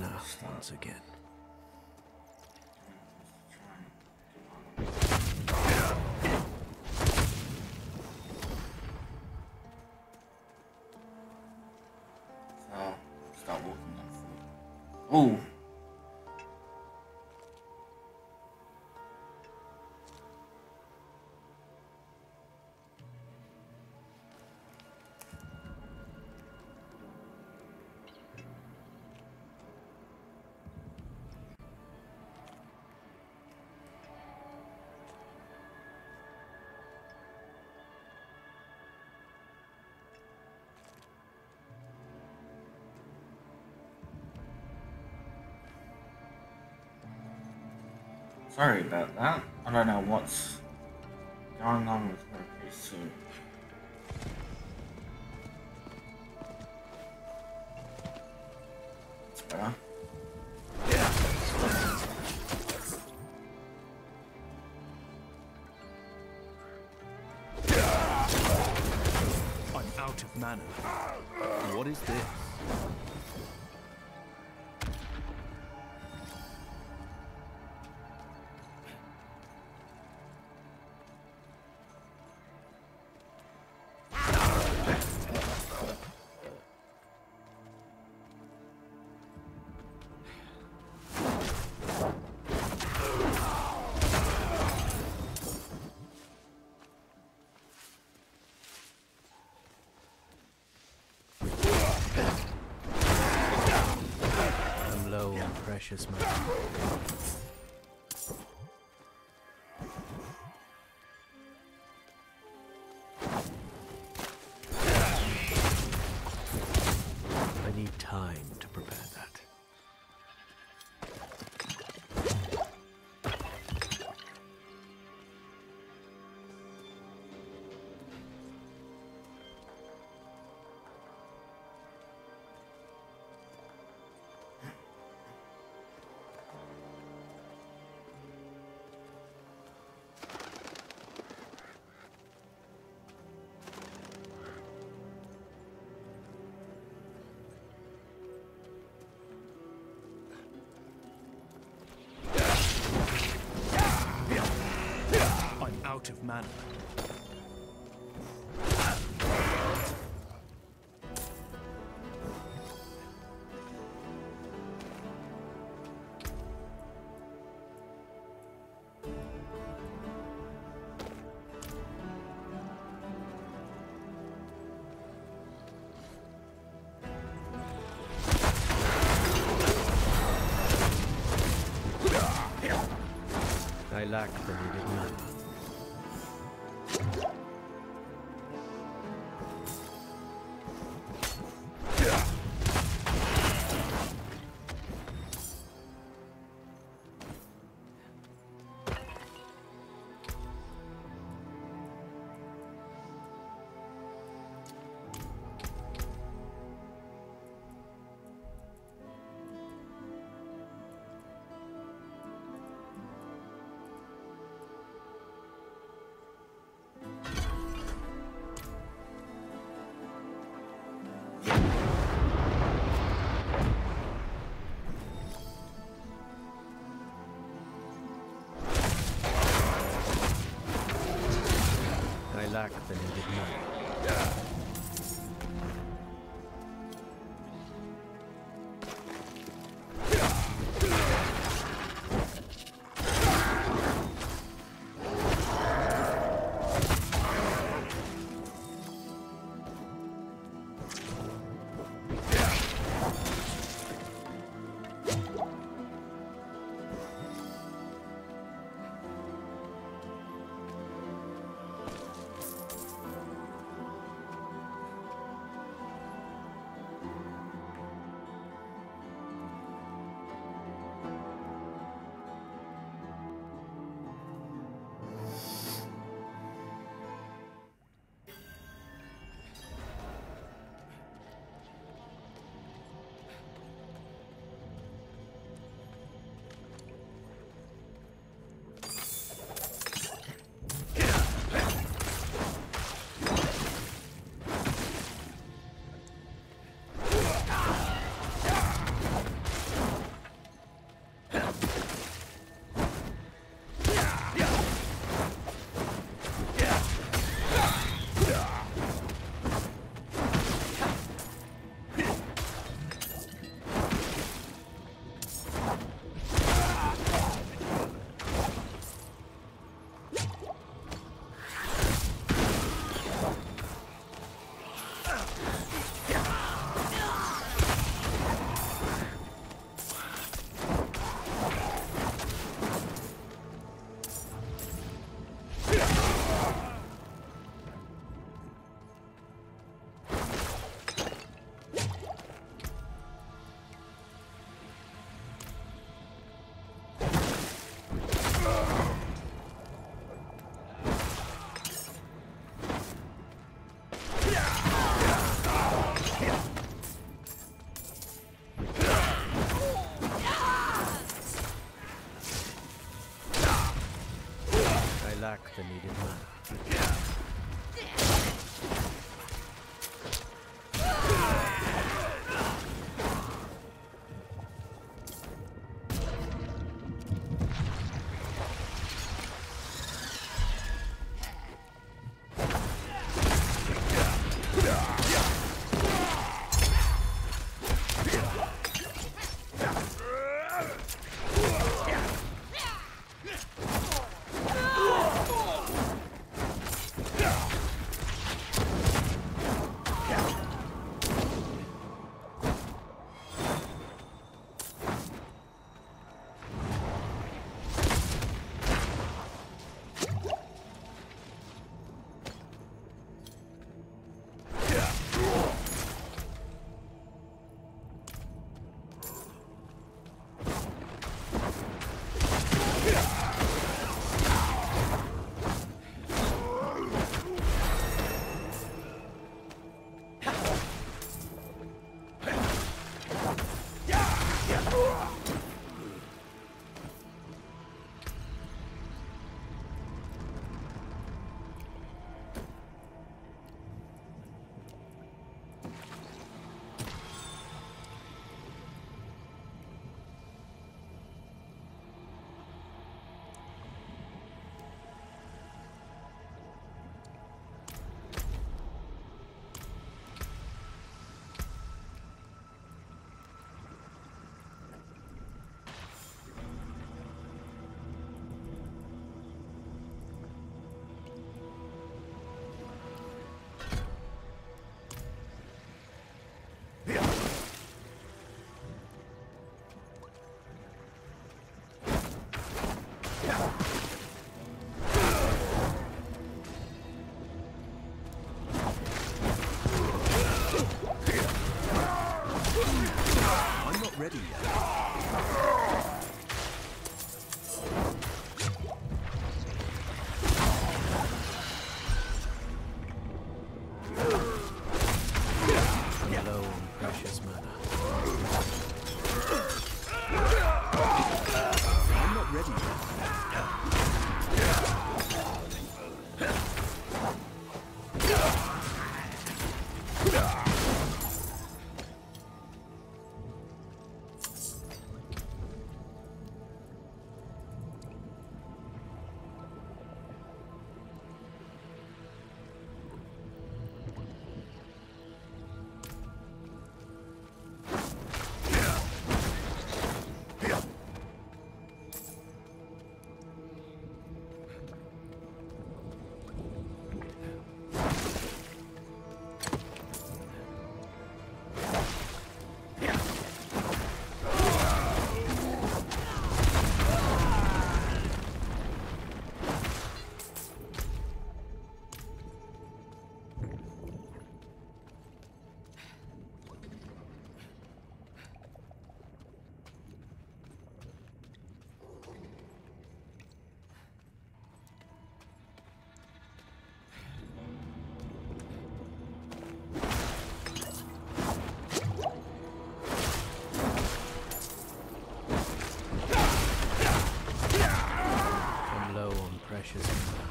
once again. Sorry about that. I don't know what's going on with my PC. It's precious mana. Mana. I lack the needed mana. back than he did now. Precious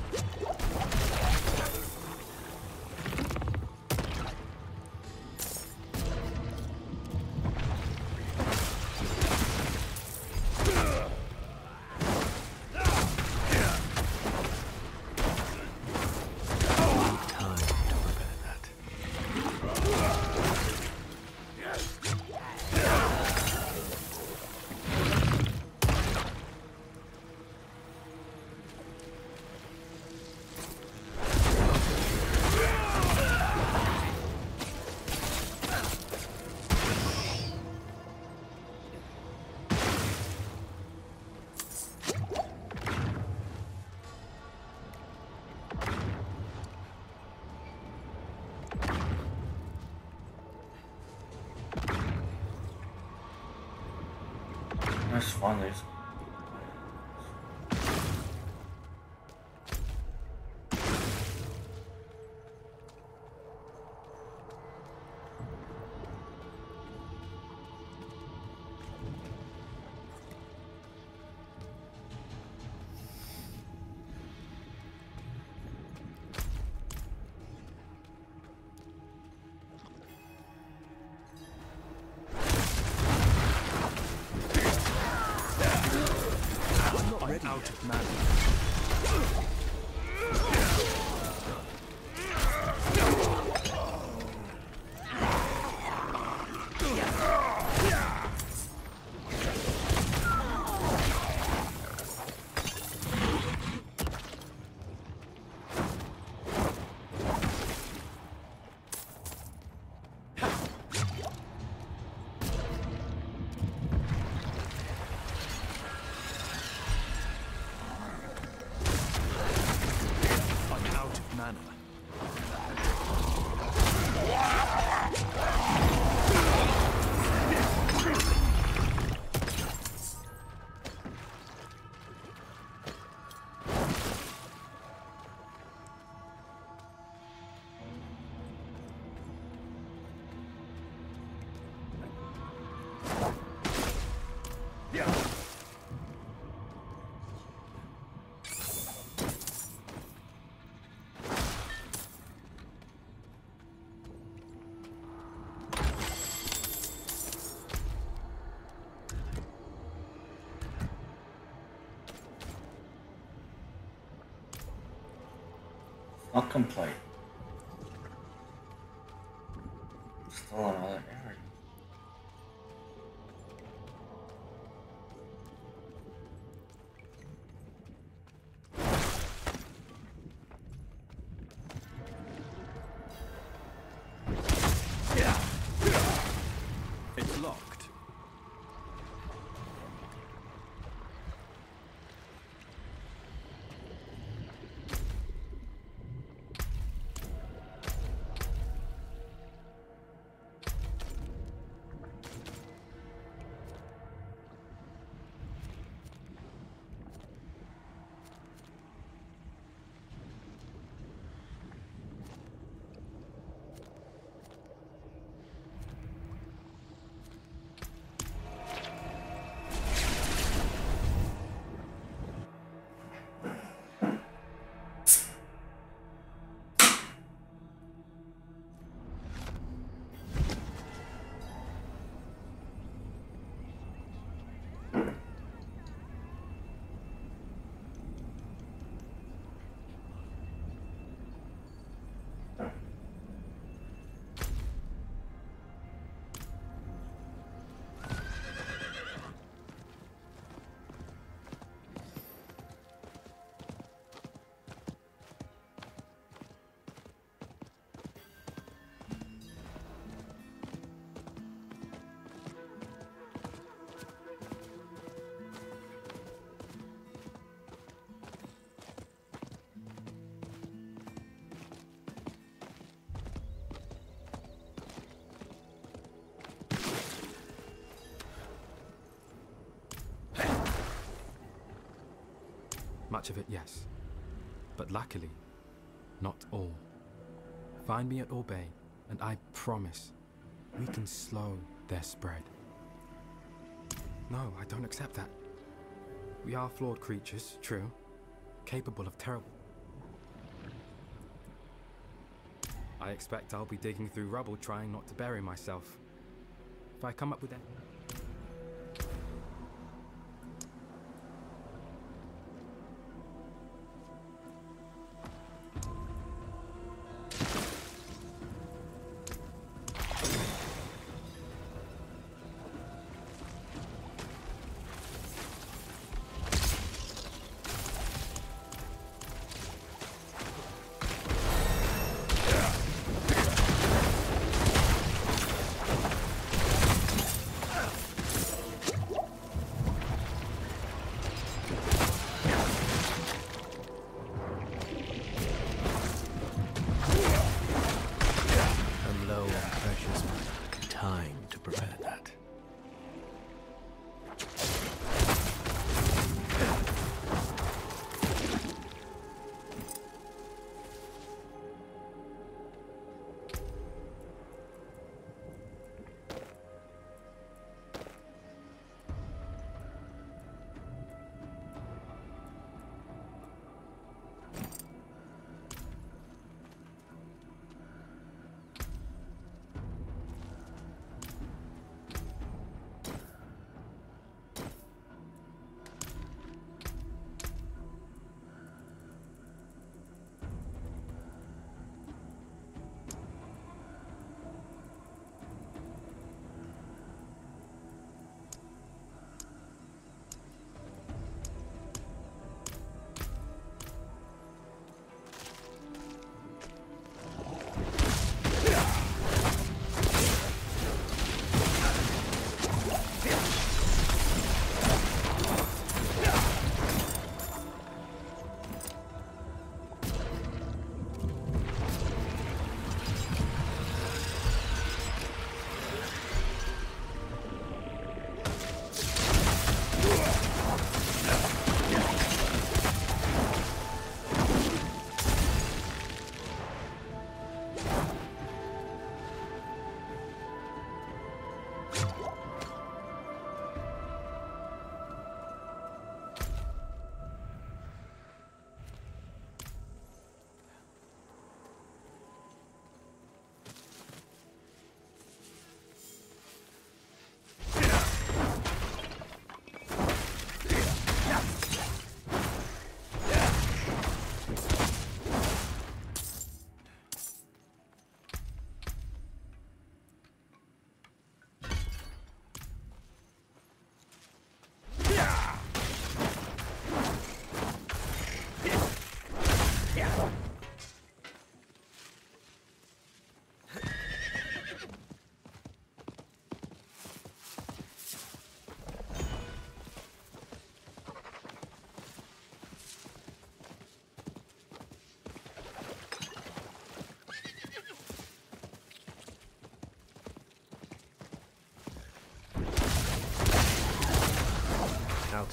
Let's Not complete. Much of it, yes. But luckily, not all. Find me at Orbei, and I promise we can slow their spread. No, I don't accept that. We are flawed creatures, true. Capable of terrible. I expect I'll be digging through rubble trying not to bury myself. If I come up with it.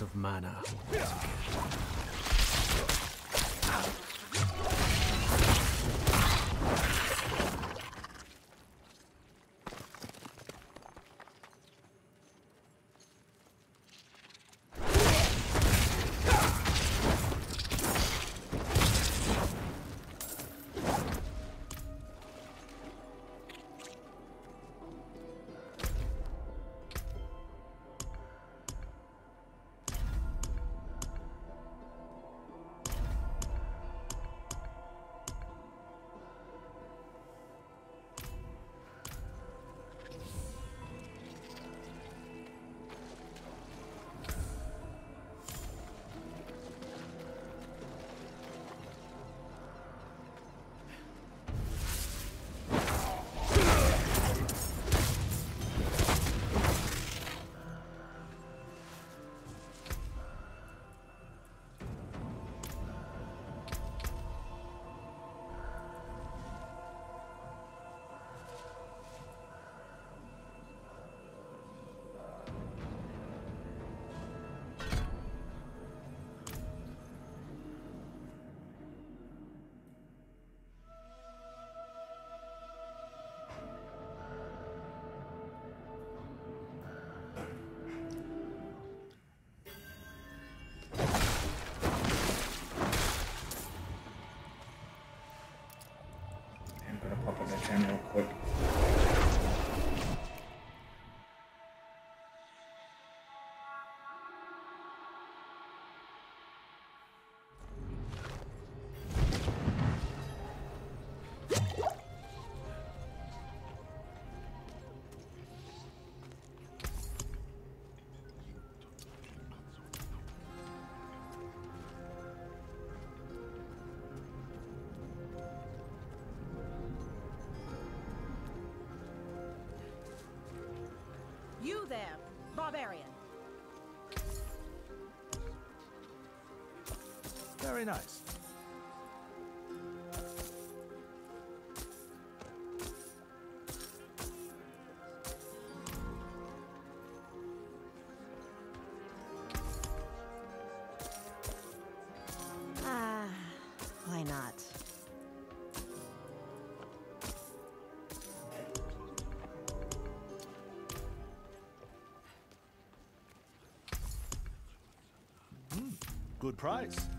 Of mana. Barbarian. Very nice. Good price.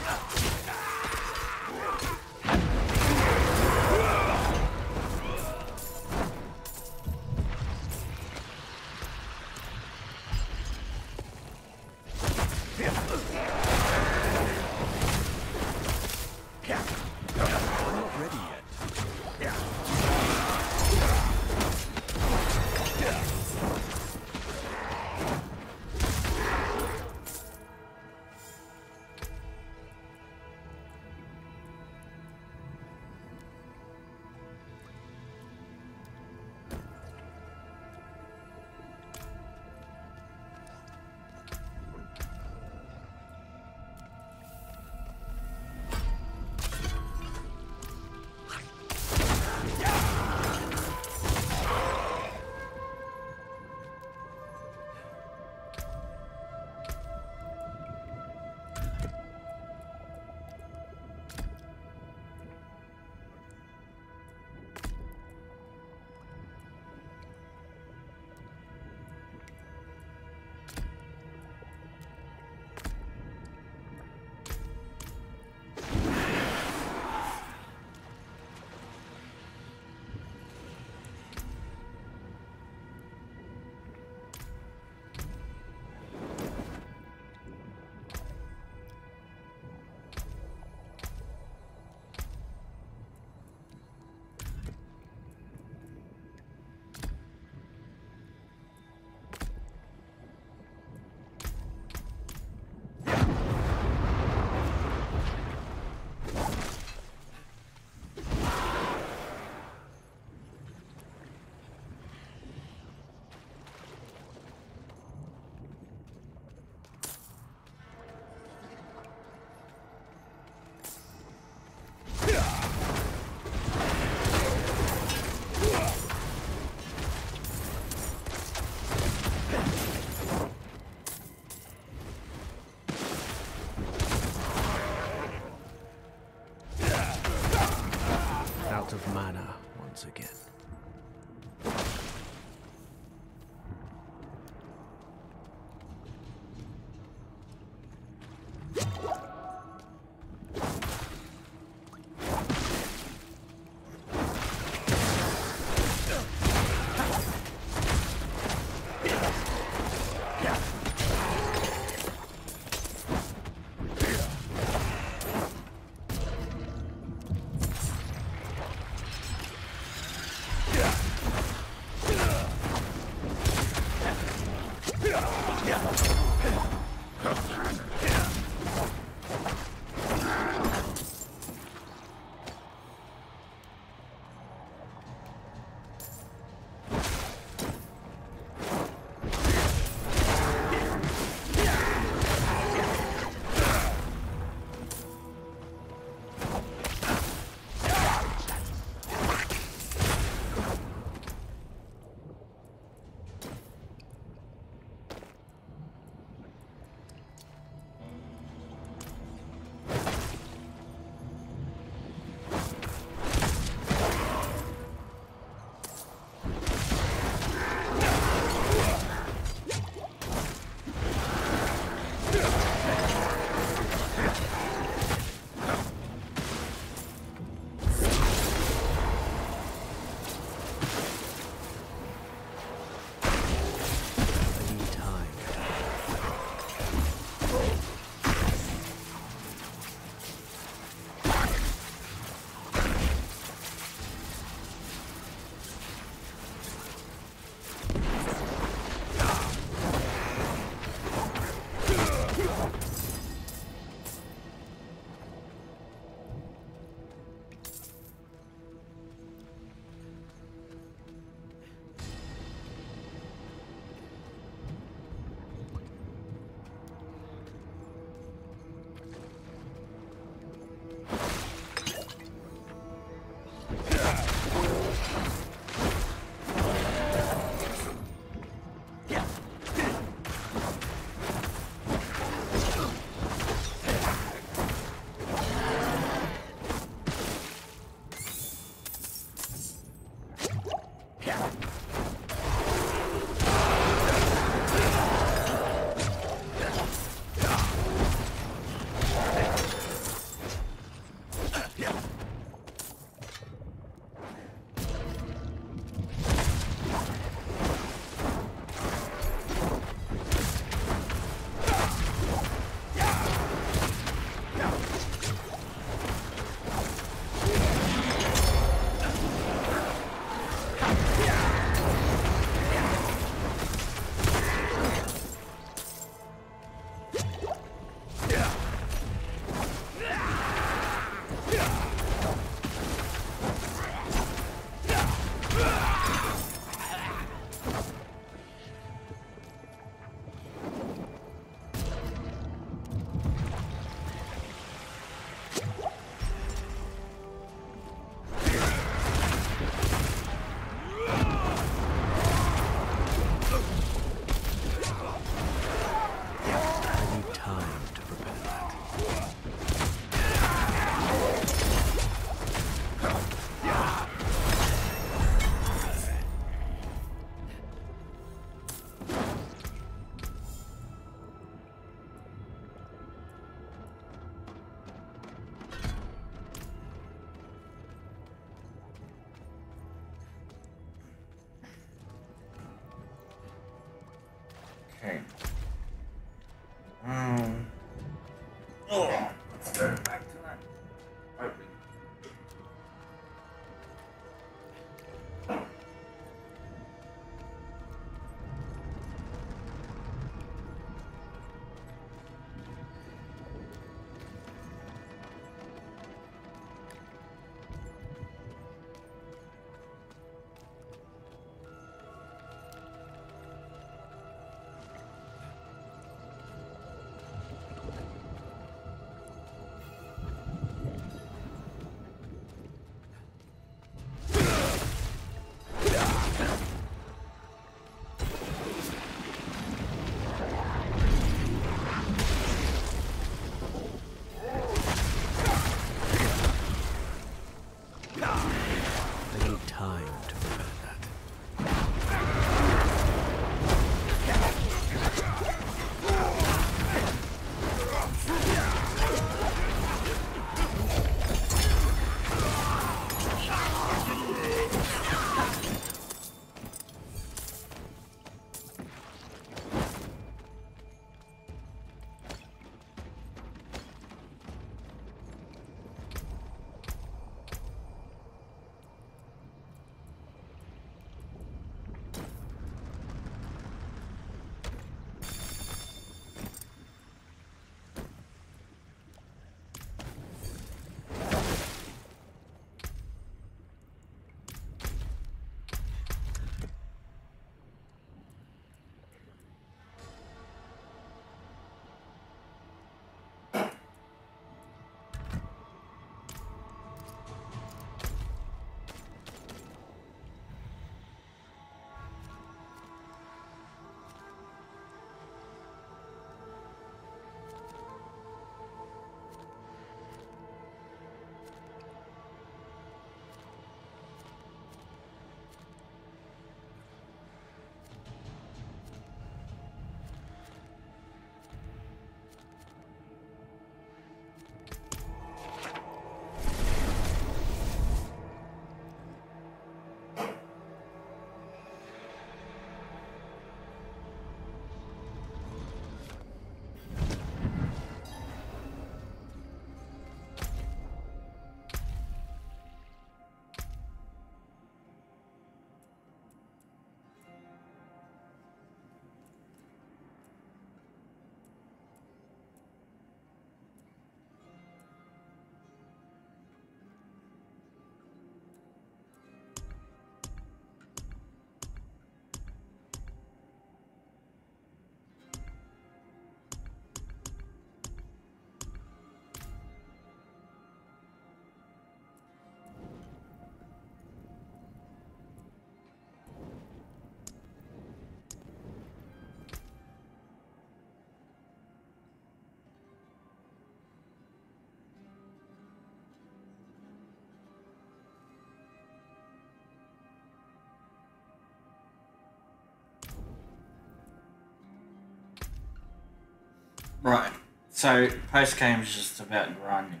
Right. So post game is just about grinding.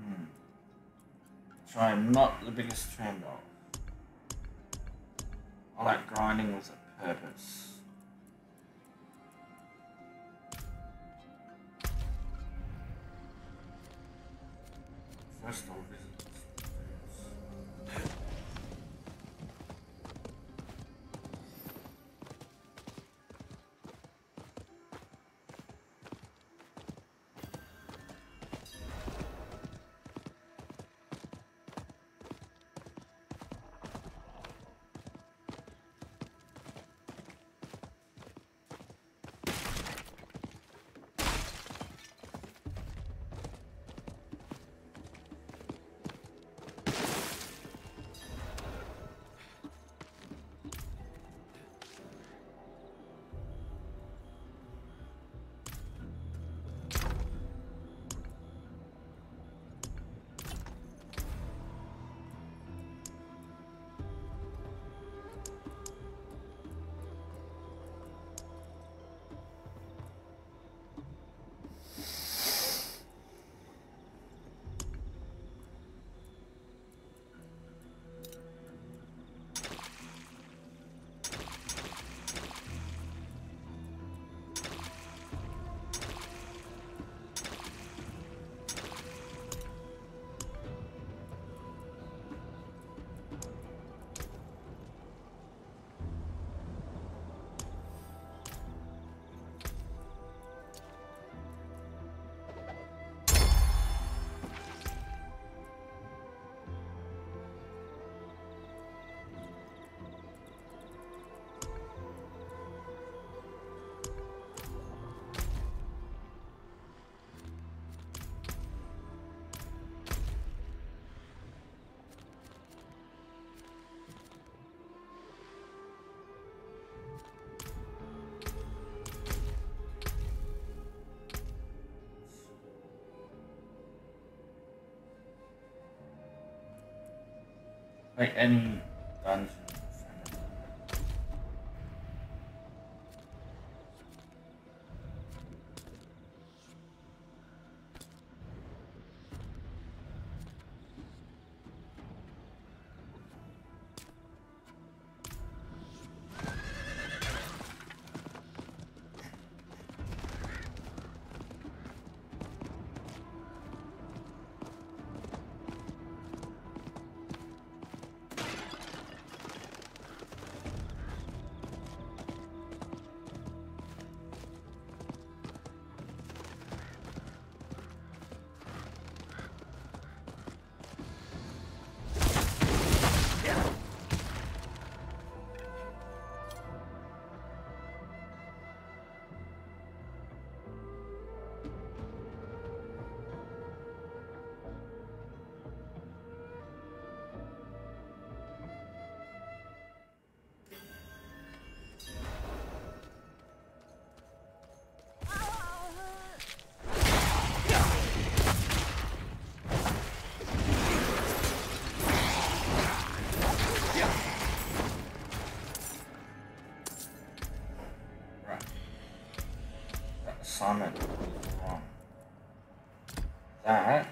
Hmm. Which I'm not the biggest fan of. I like grinding with a purpose. Like dungeon. Summon wrong. That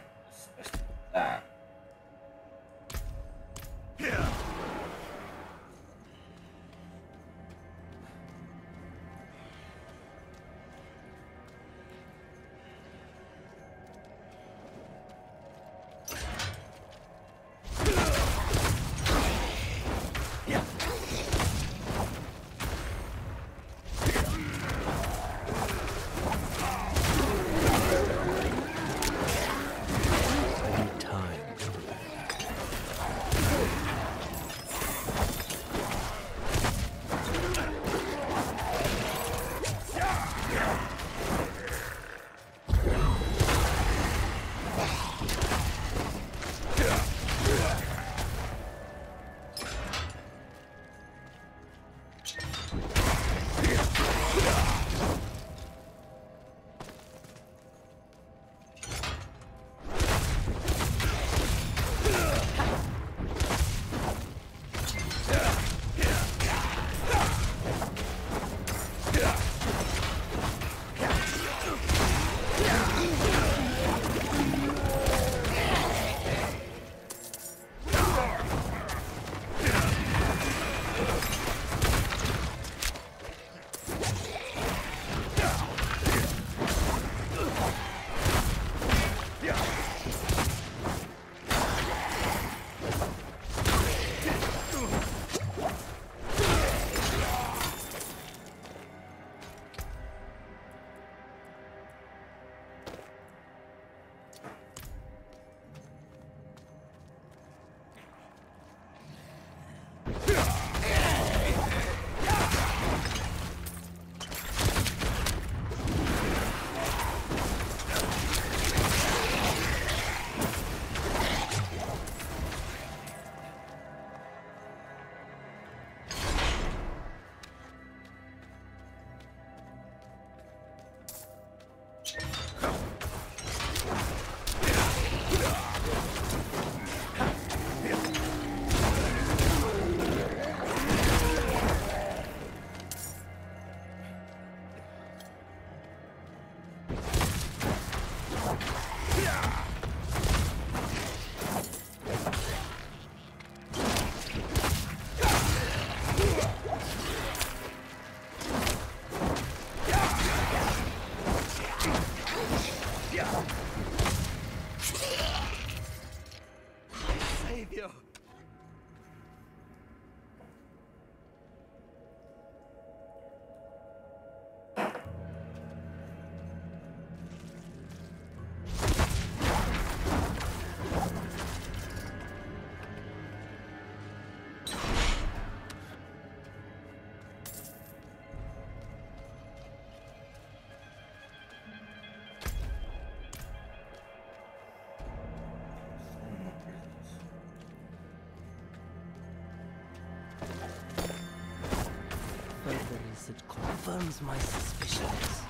Research confirms my suspicions.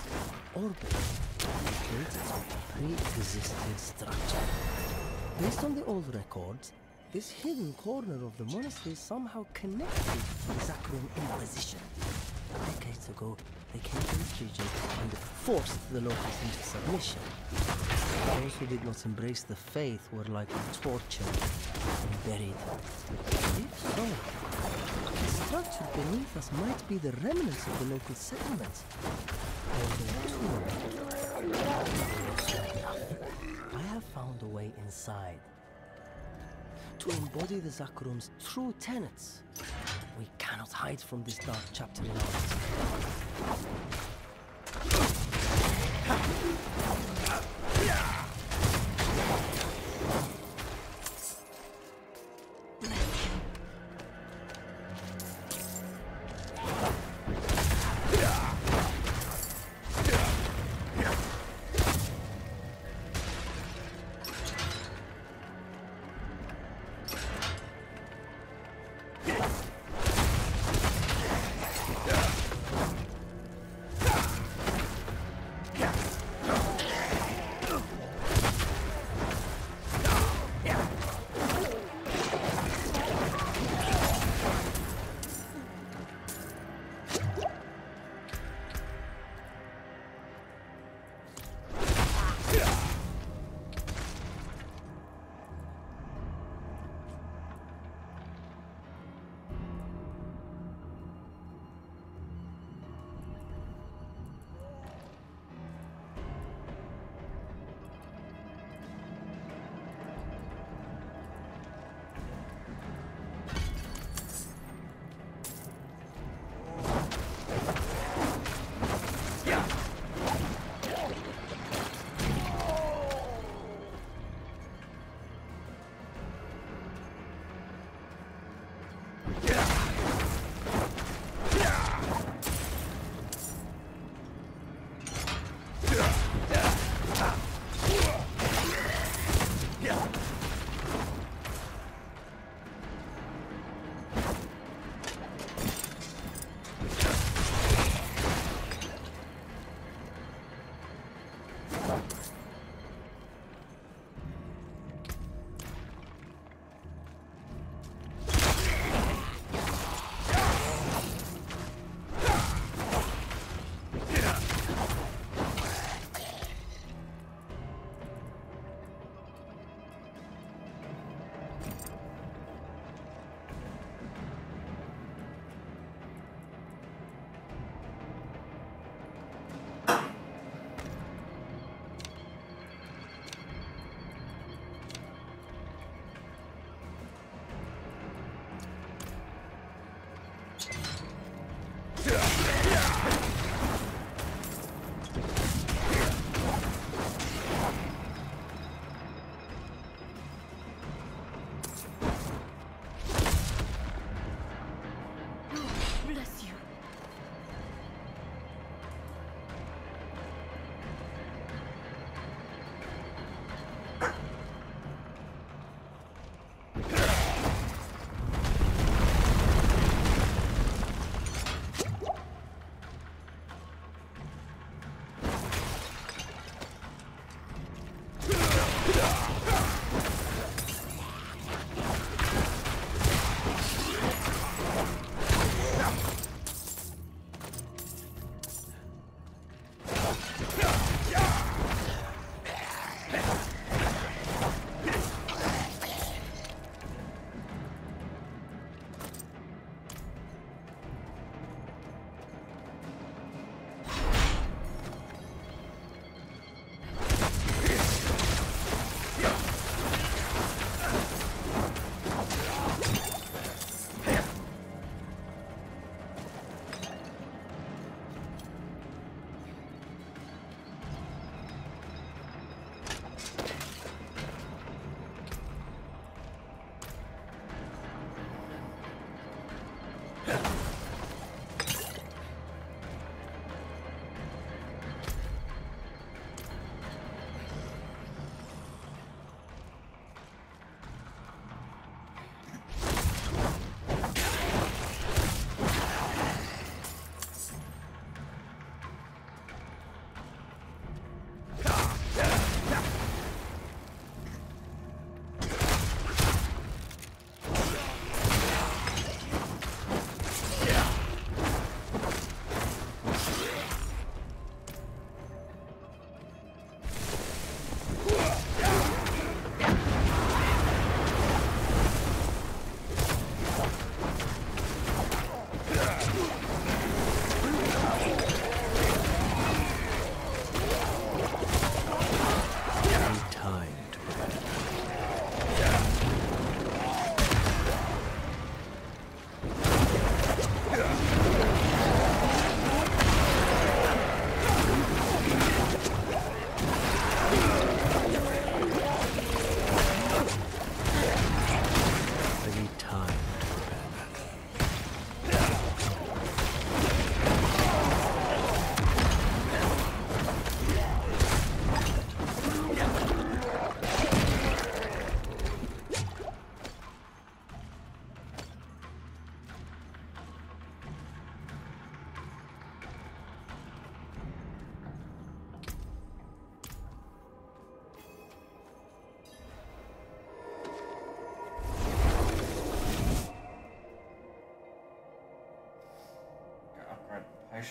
Orbit indicates a pre-existing structure. Based on the old records, This hidden corner of the monastery somehow connected to the Zakarum Inquisition. Decades ago, they came to this region and forced the locals into submission. Those who did not embrace the faith were likely tortured and buried. If so, structure beneath us might be the remnants of the local settlement. I have found a way inside to embody the Zakarum's true tenets. We cannot hide from this dark chapter in our ours.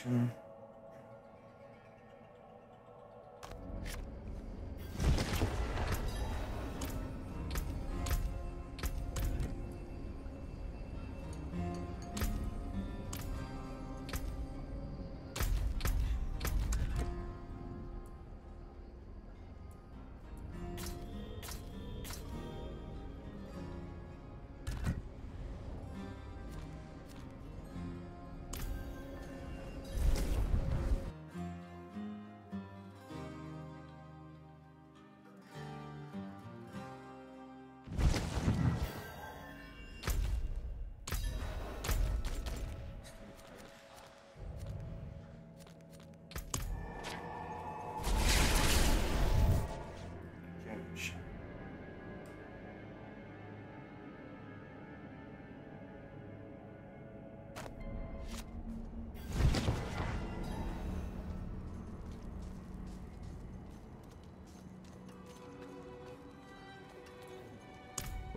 Direction.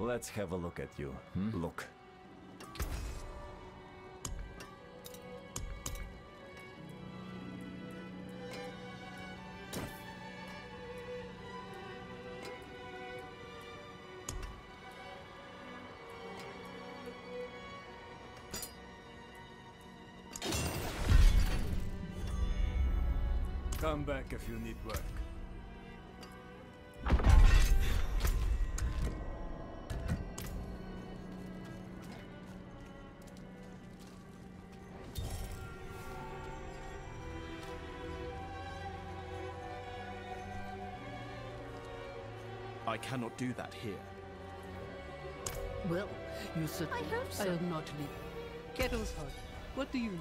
Let's have a look at you. Hmm? Look. Come back if you need work. Cannot do that here. Well, you said I hope so. I'll not leave. Kettle's hot. What do you need?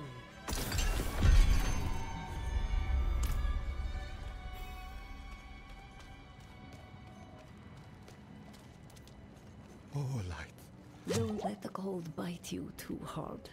Oh, light. Don't let the cold bite you too hard.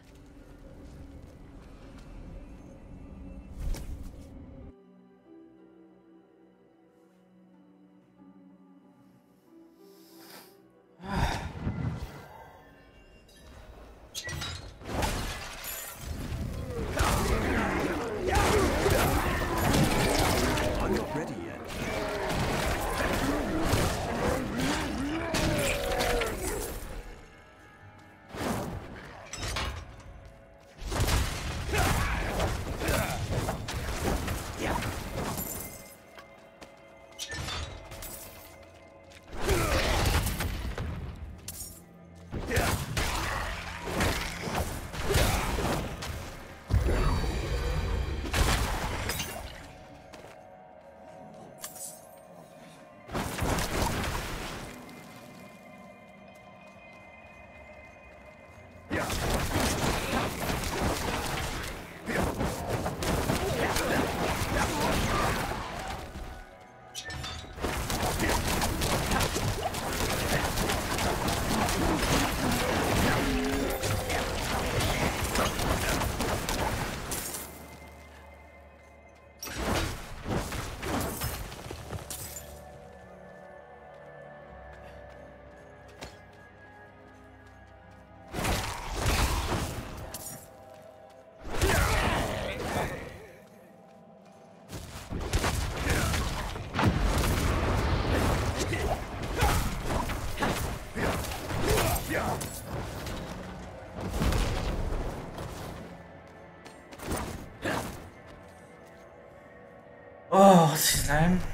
Oh, what's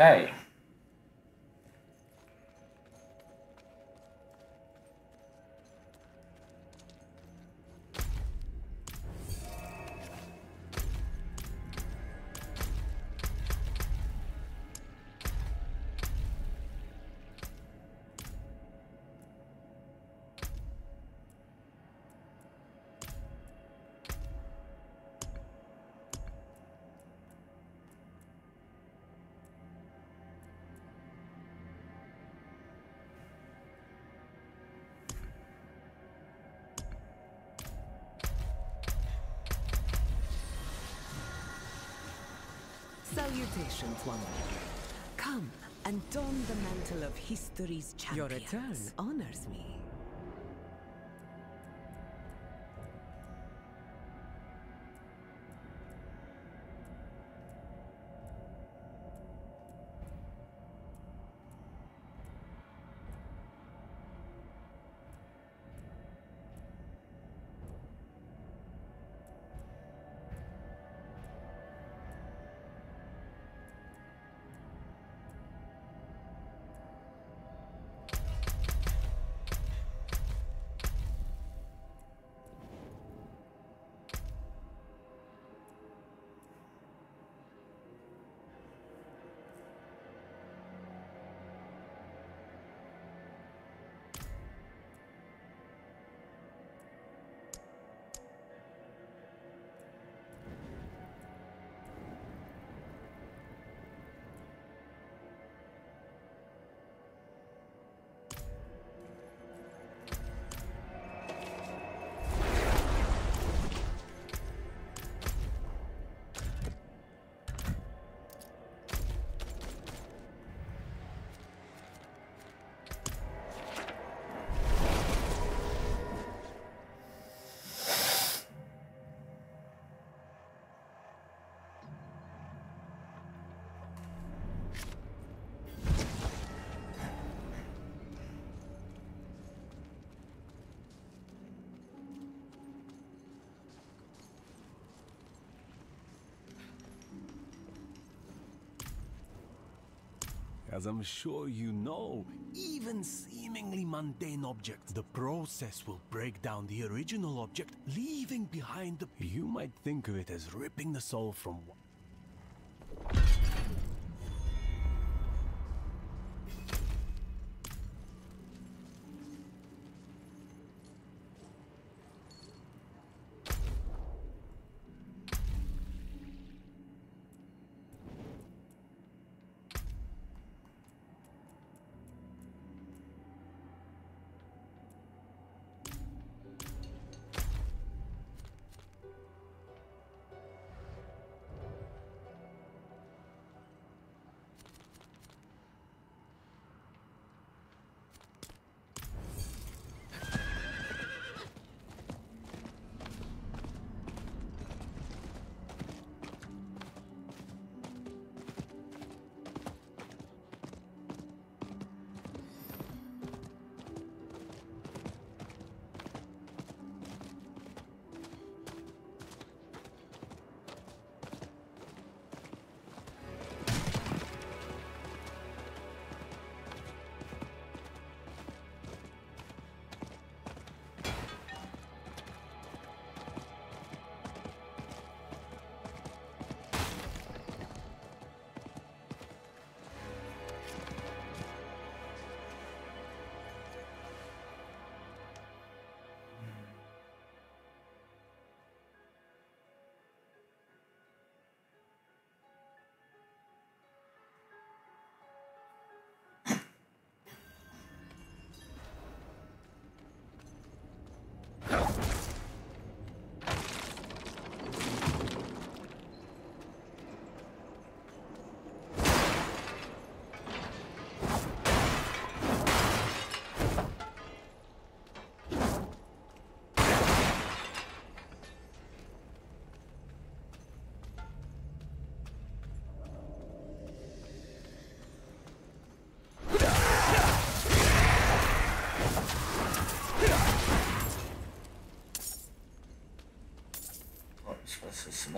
Okay. Salutations, Wanderer. Come and don the mantle of history's champion. Your return honors me. As I'm sure you know, even seemingly mundane objects, the process will break down the original object, leaving behind the... You might think of it as ripping the soul from...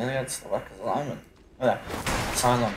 Familiar, it's the of Lyman. Okay, Asylum.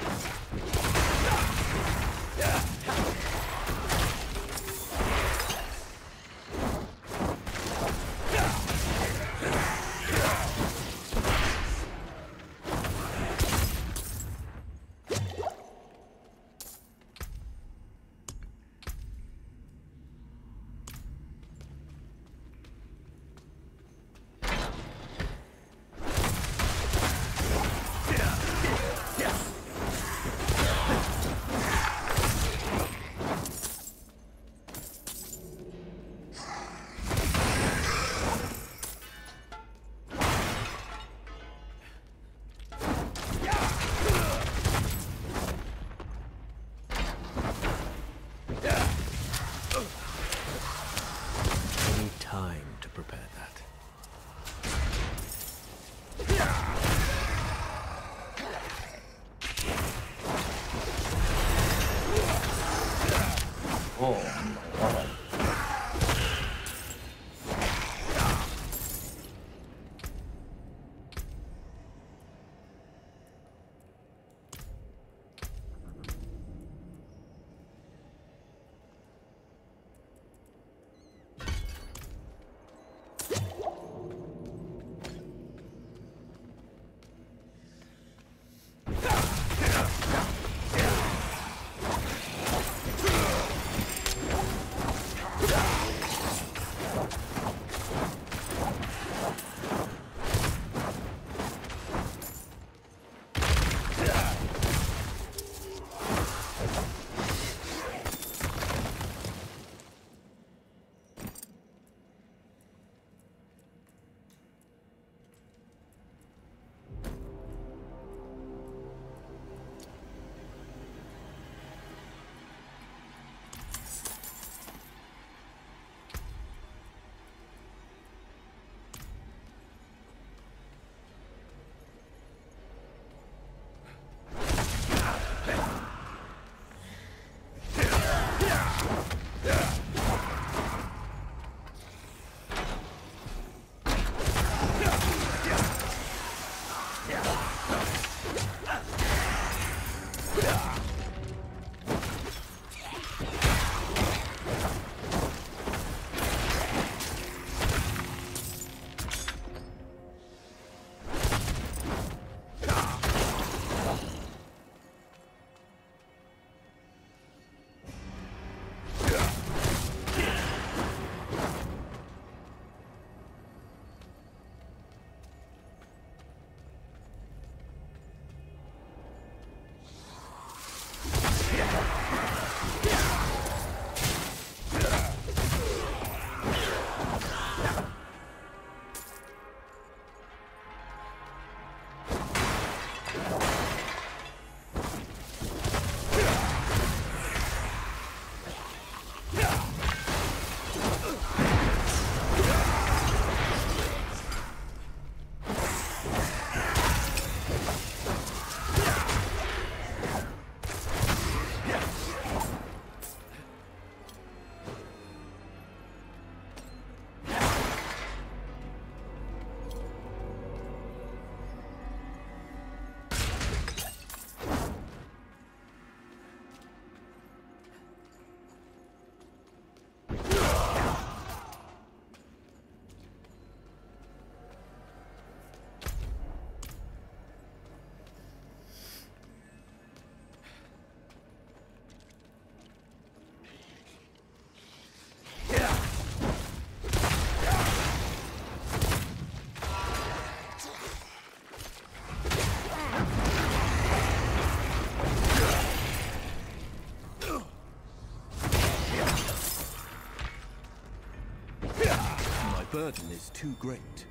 Burden is too great.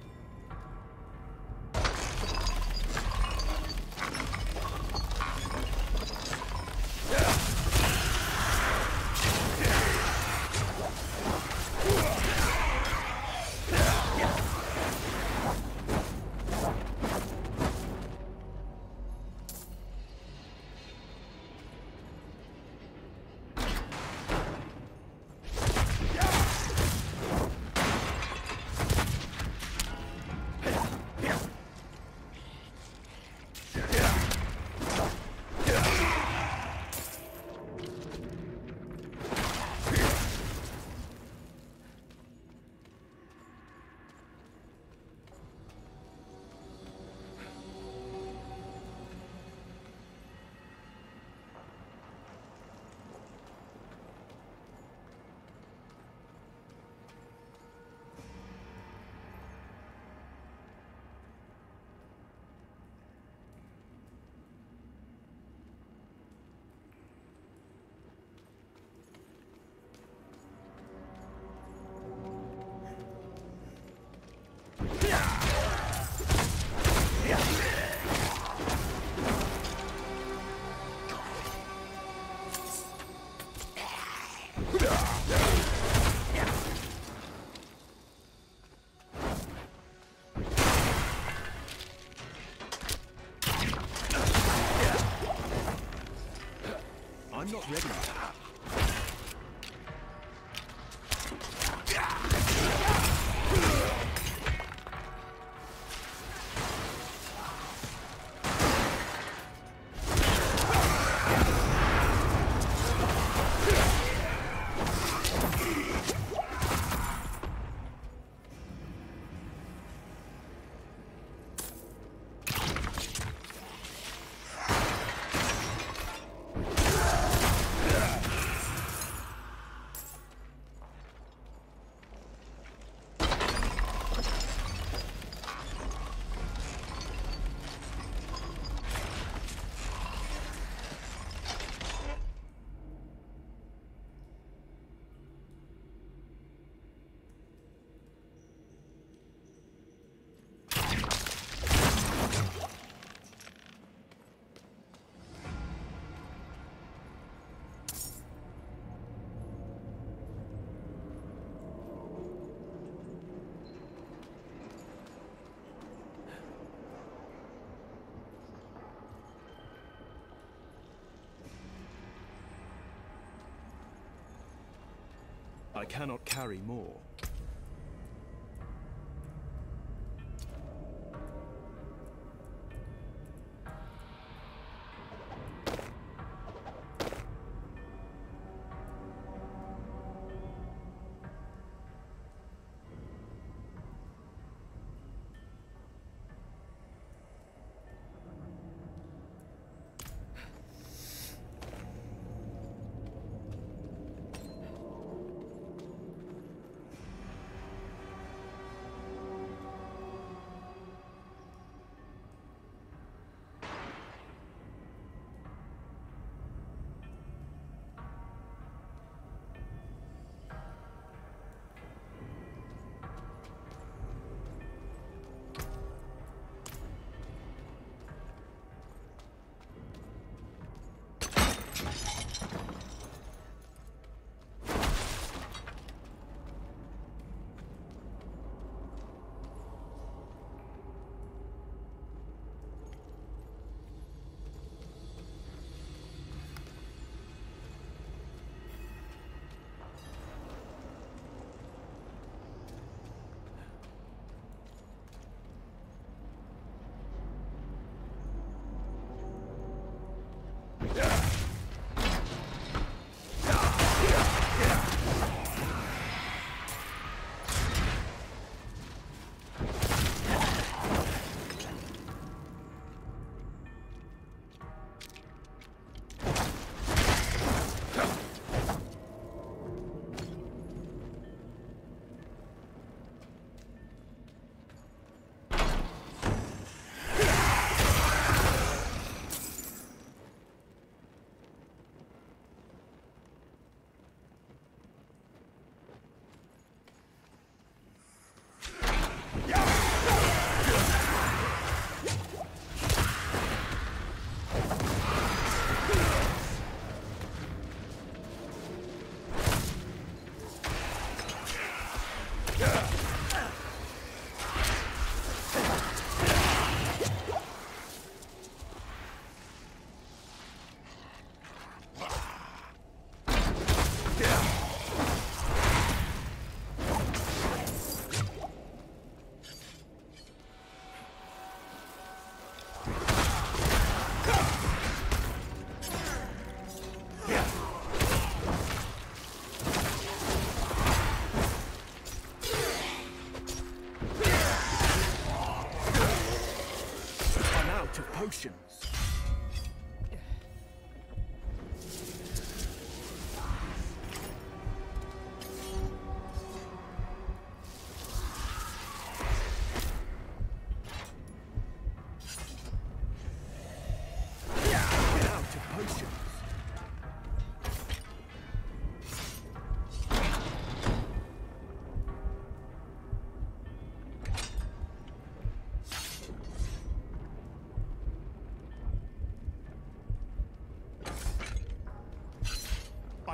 I cannot carry more.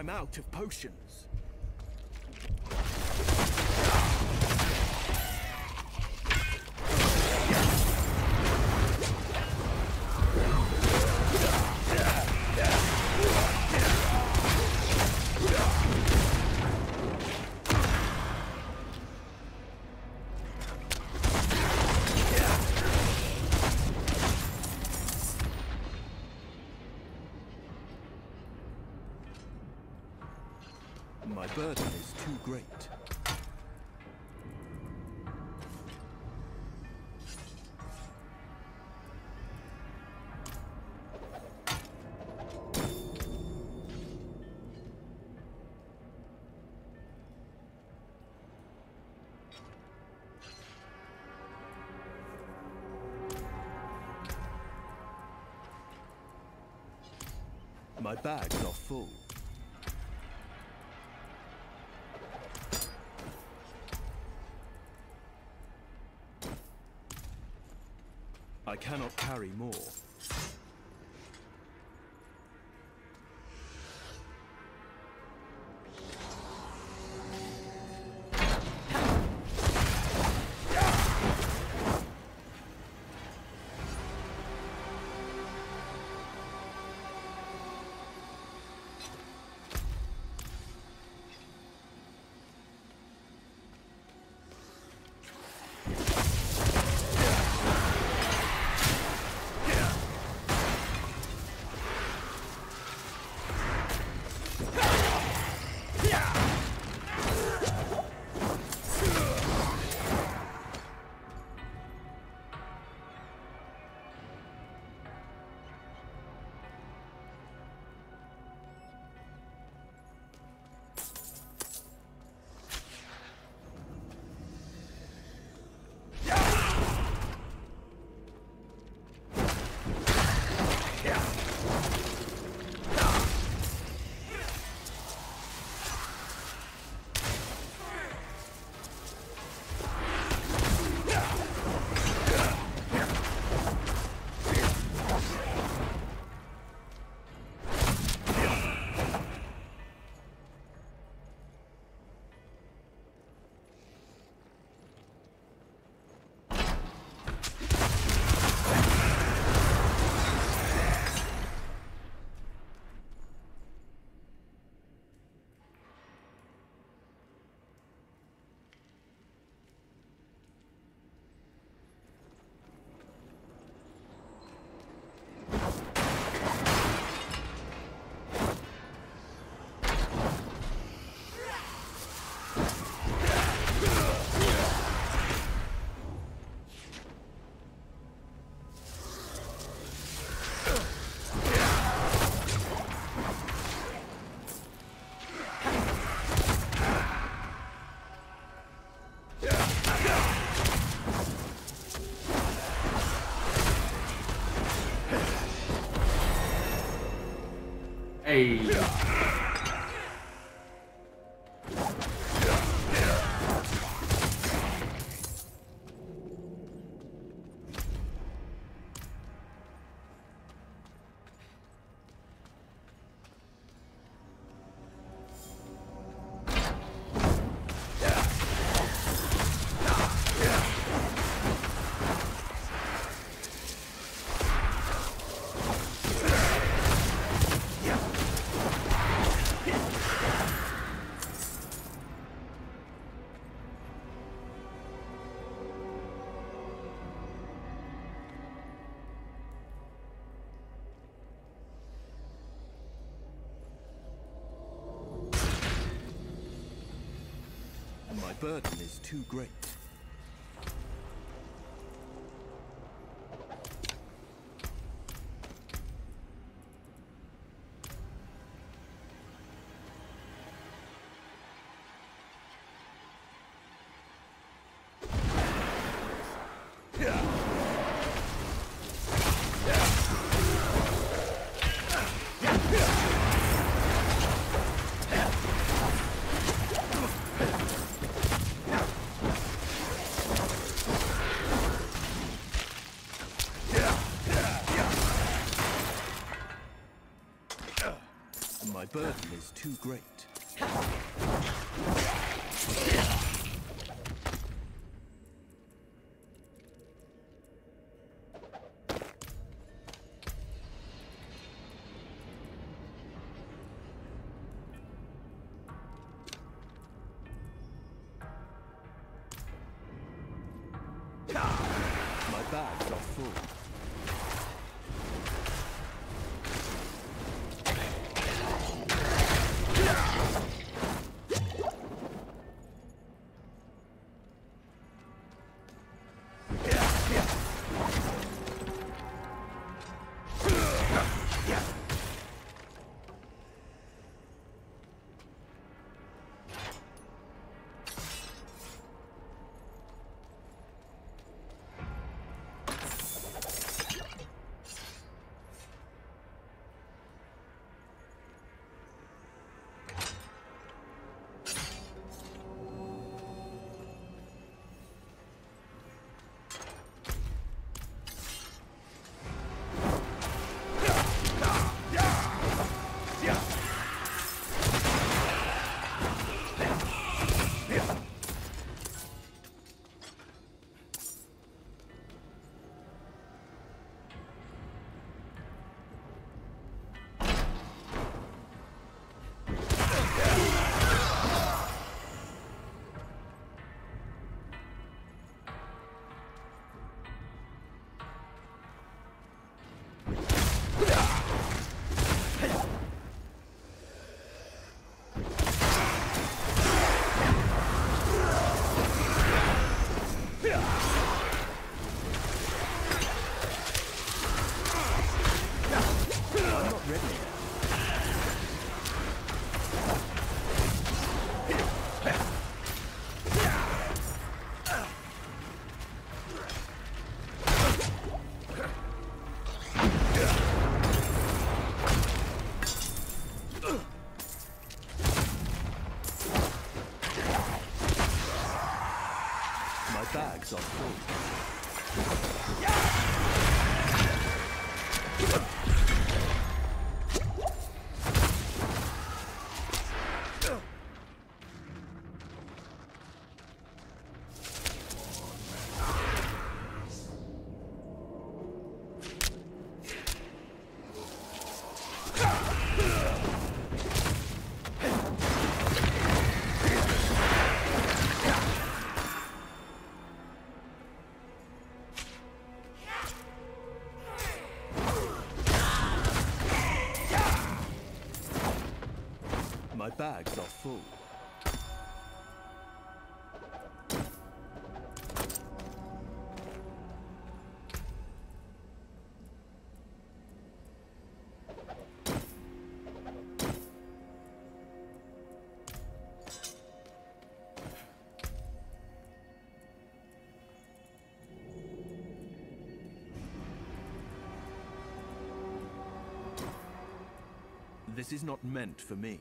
I'm out of potions. Burden is too great. My bags are full. Cannot carry more. Hey! Burden is too great. Burden is too great. My bags are full. bags are full. This is not meant for me.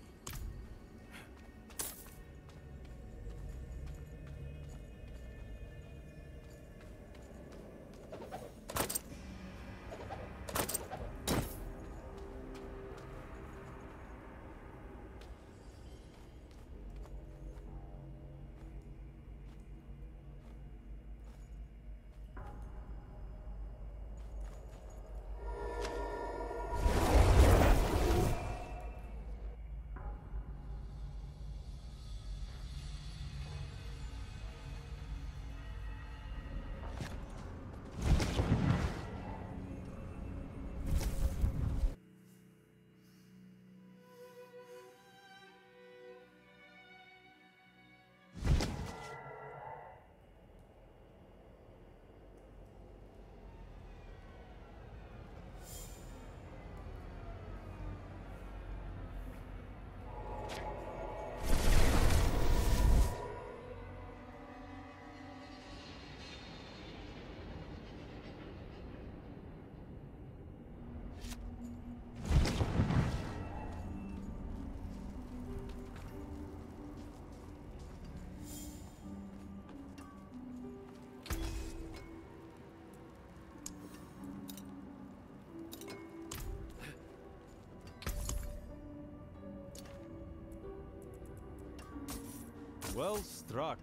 Well struck.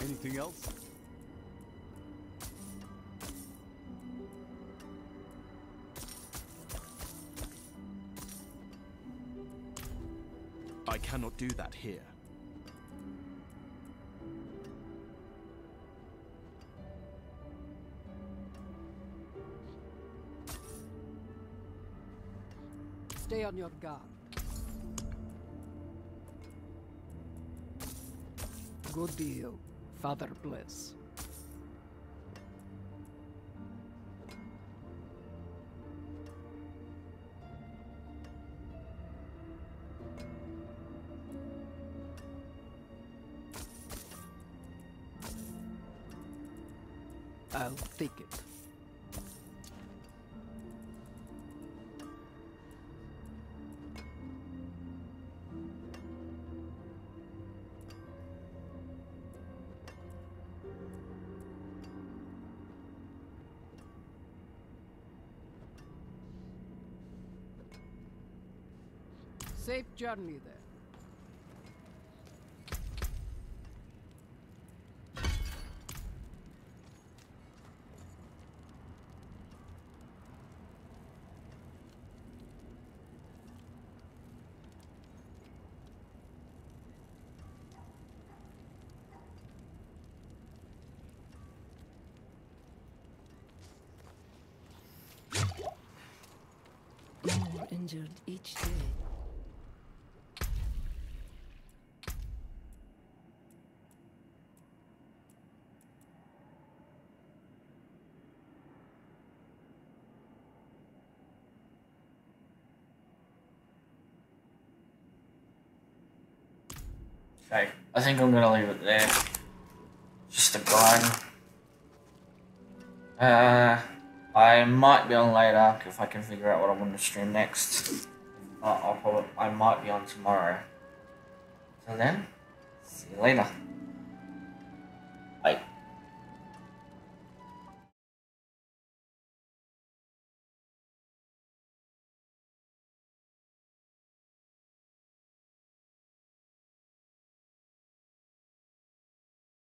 Anything else? Cannot do that here. Stay on your guard. Good deal. Father bless. Journey there. More injured each day. Okay, I think I'm gonna leave it there. Just a grind. Uh, I might be on later if I can figure out what I want to stream next. Uh, I'll probably, I might be on tomorrow. Till then, see you later.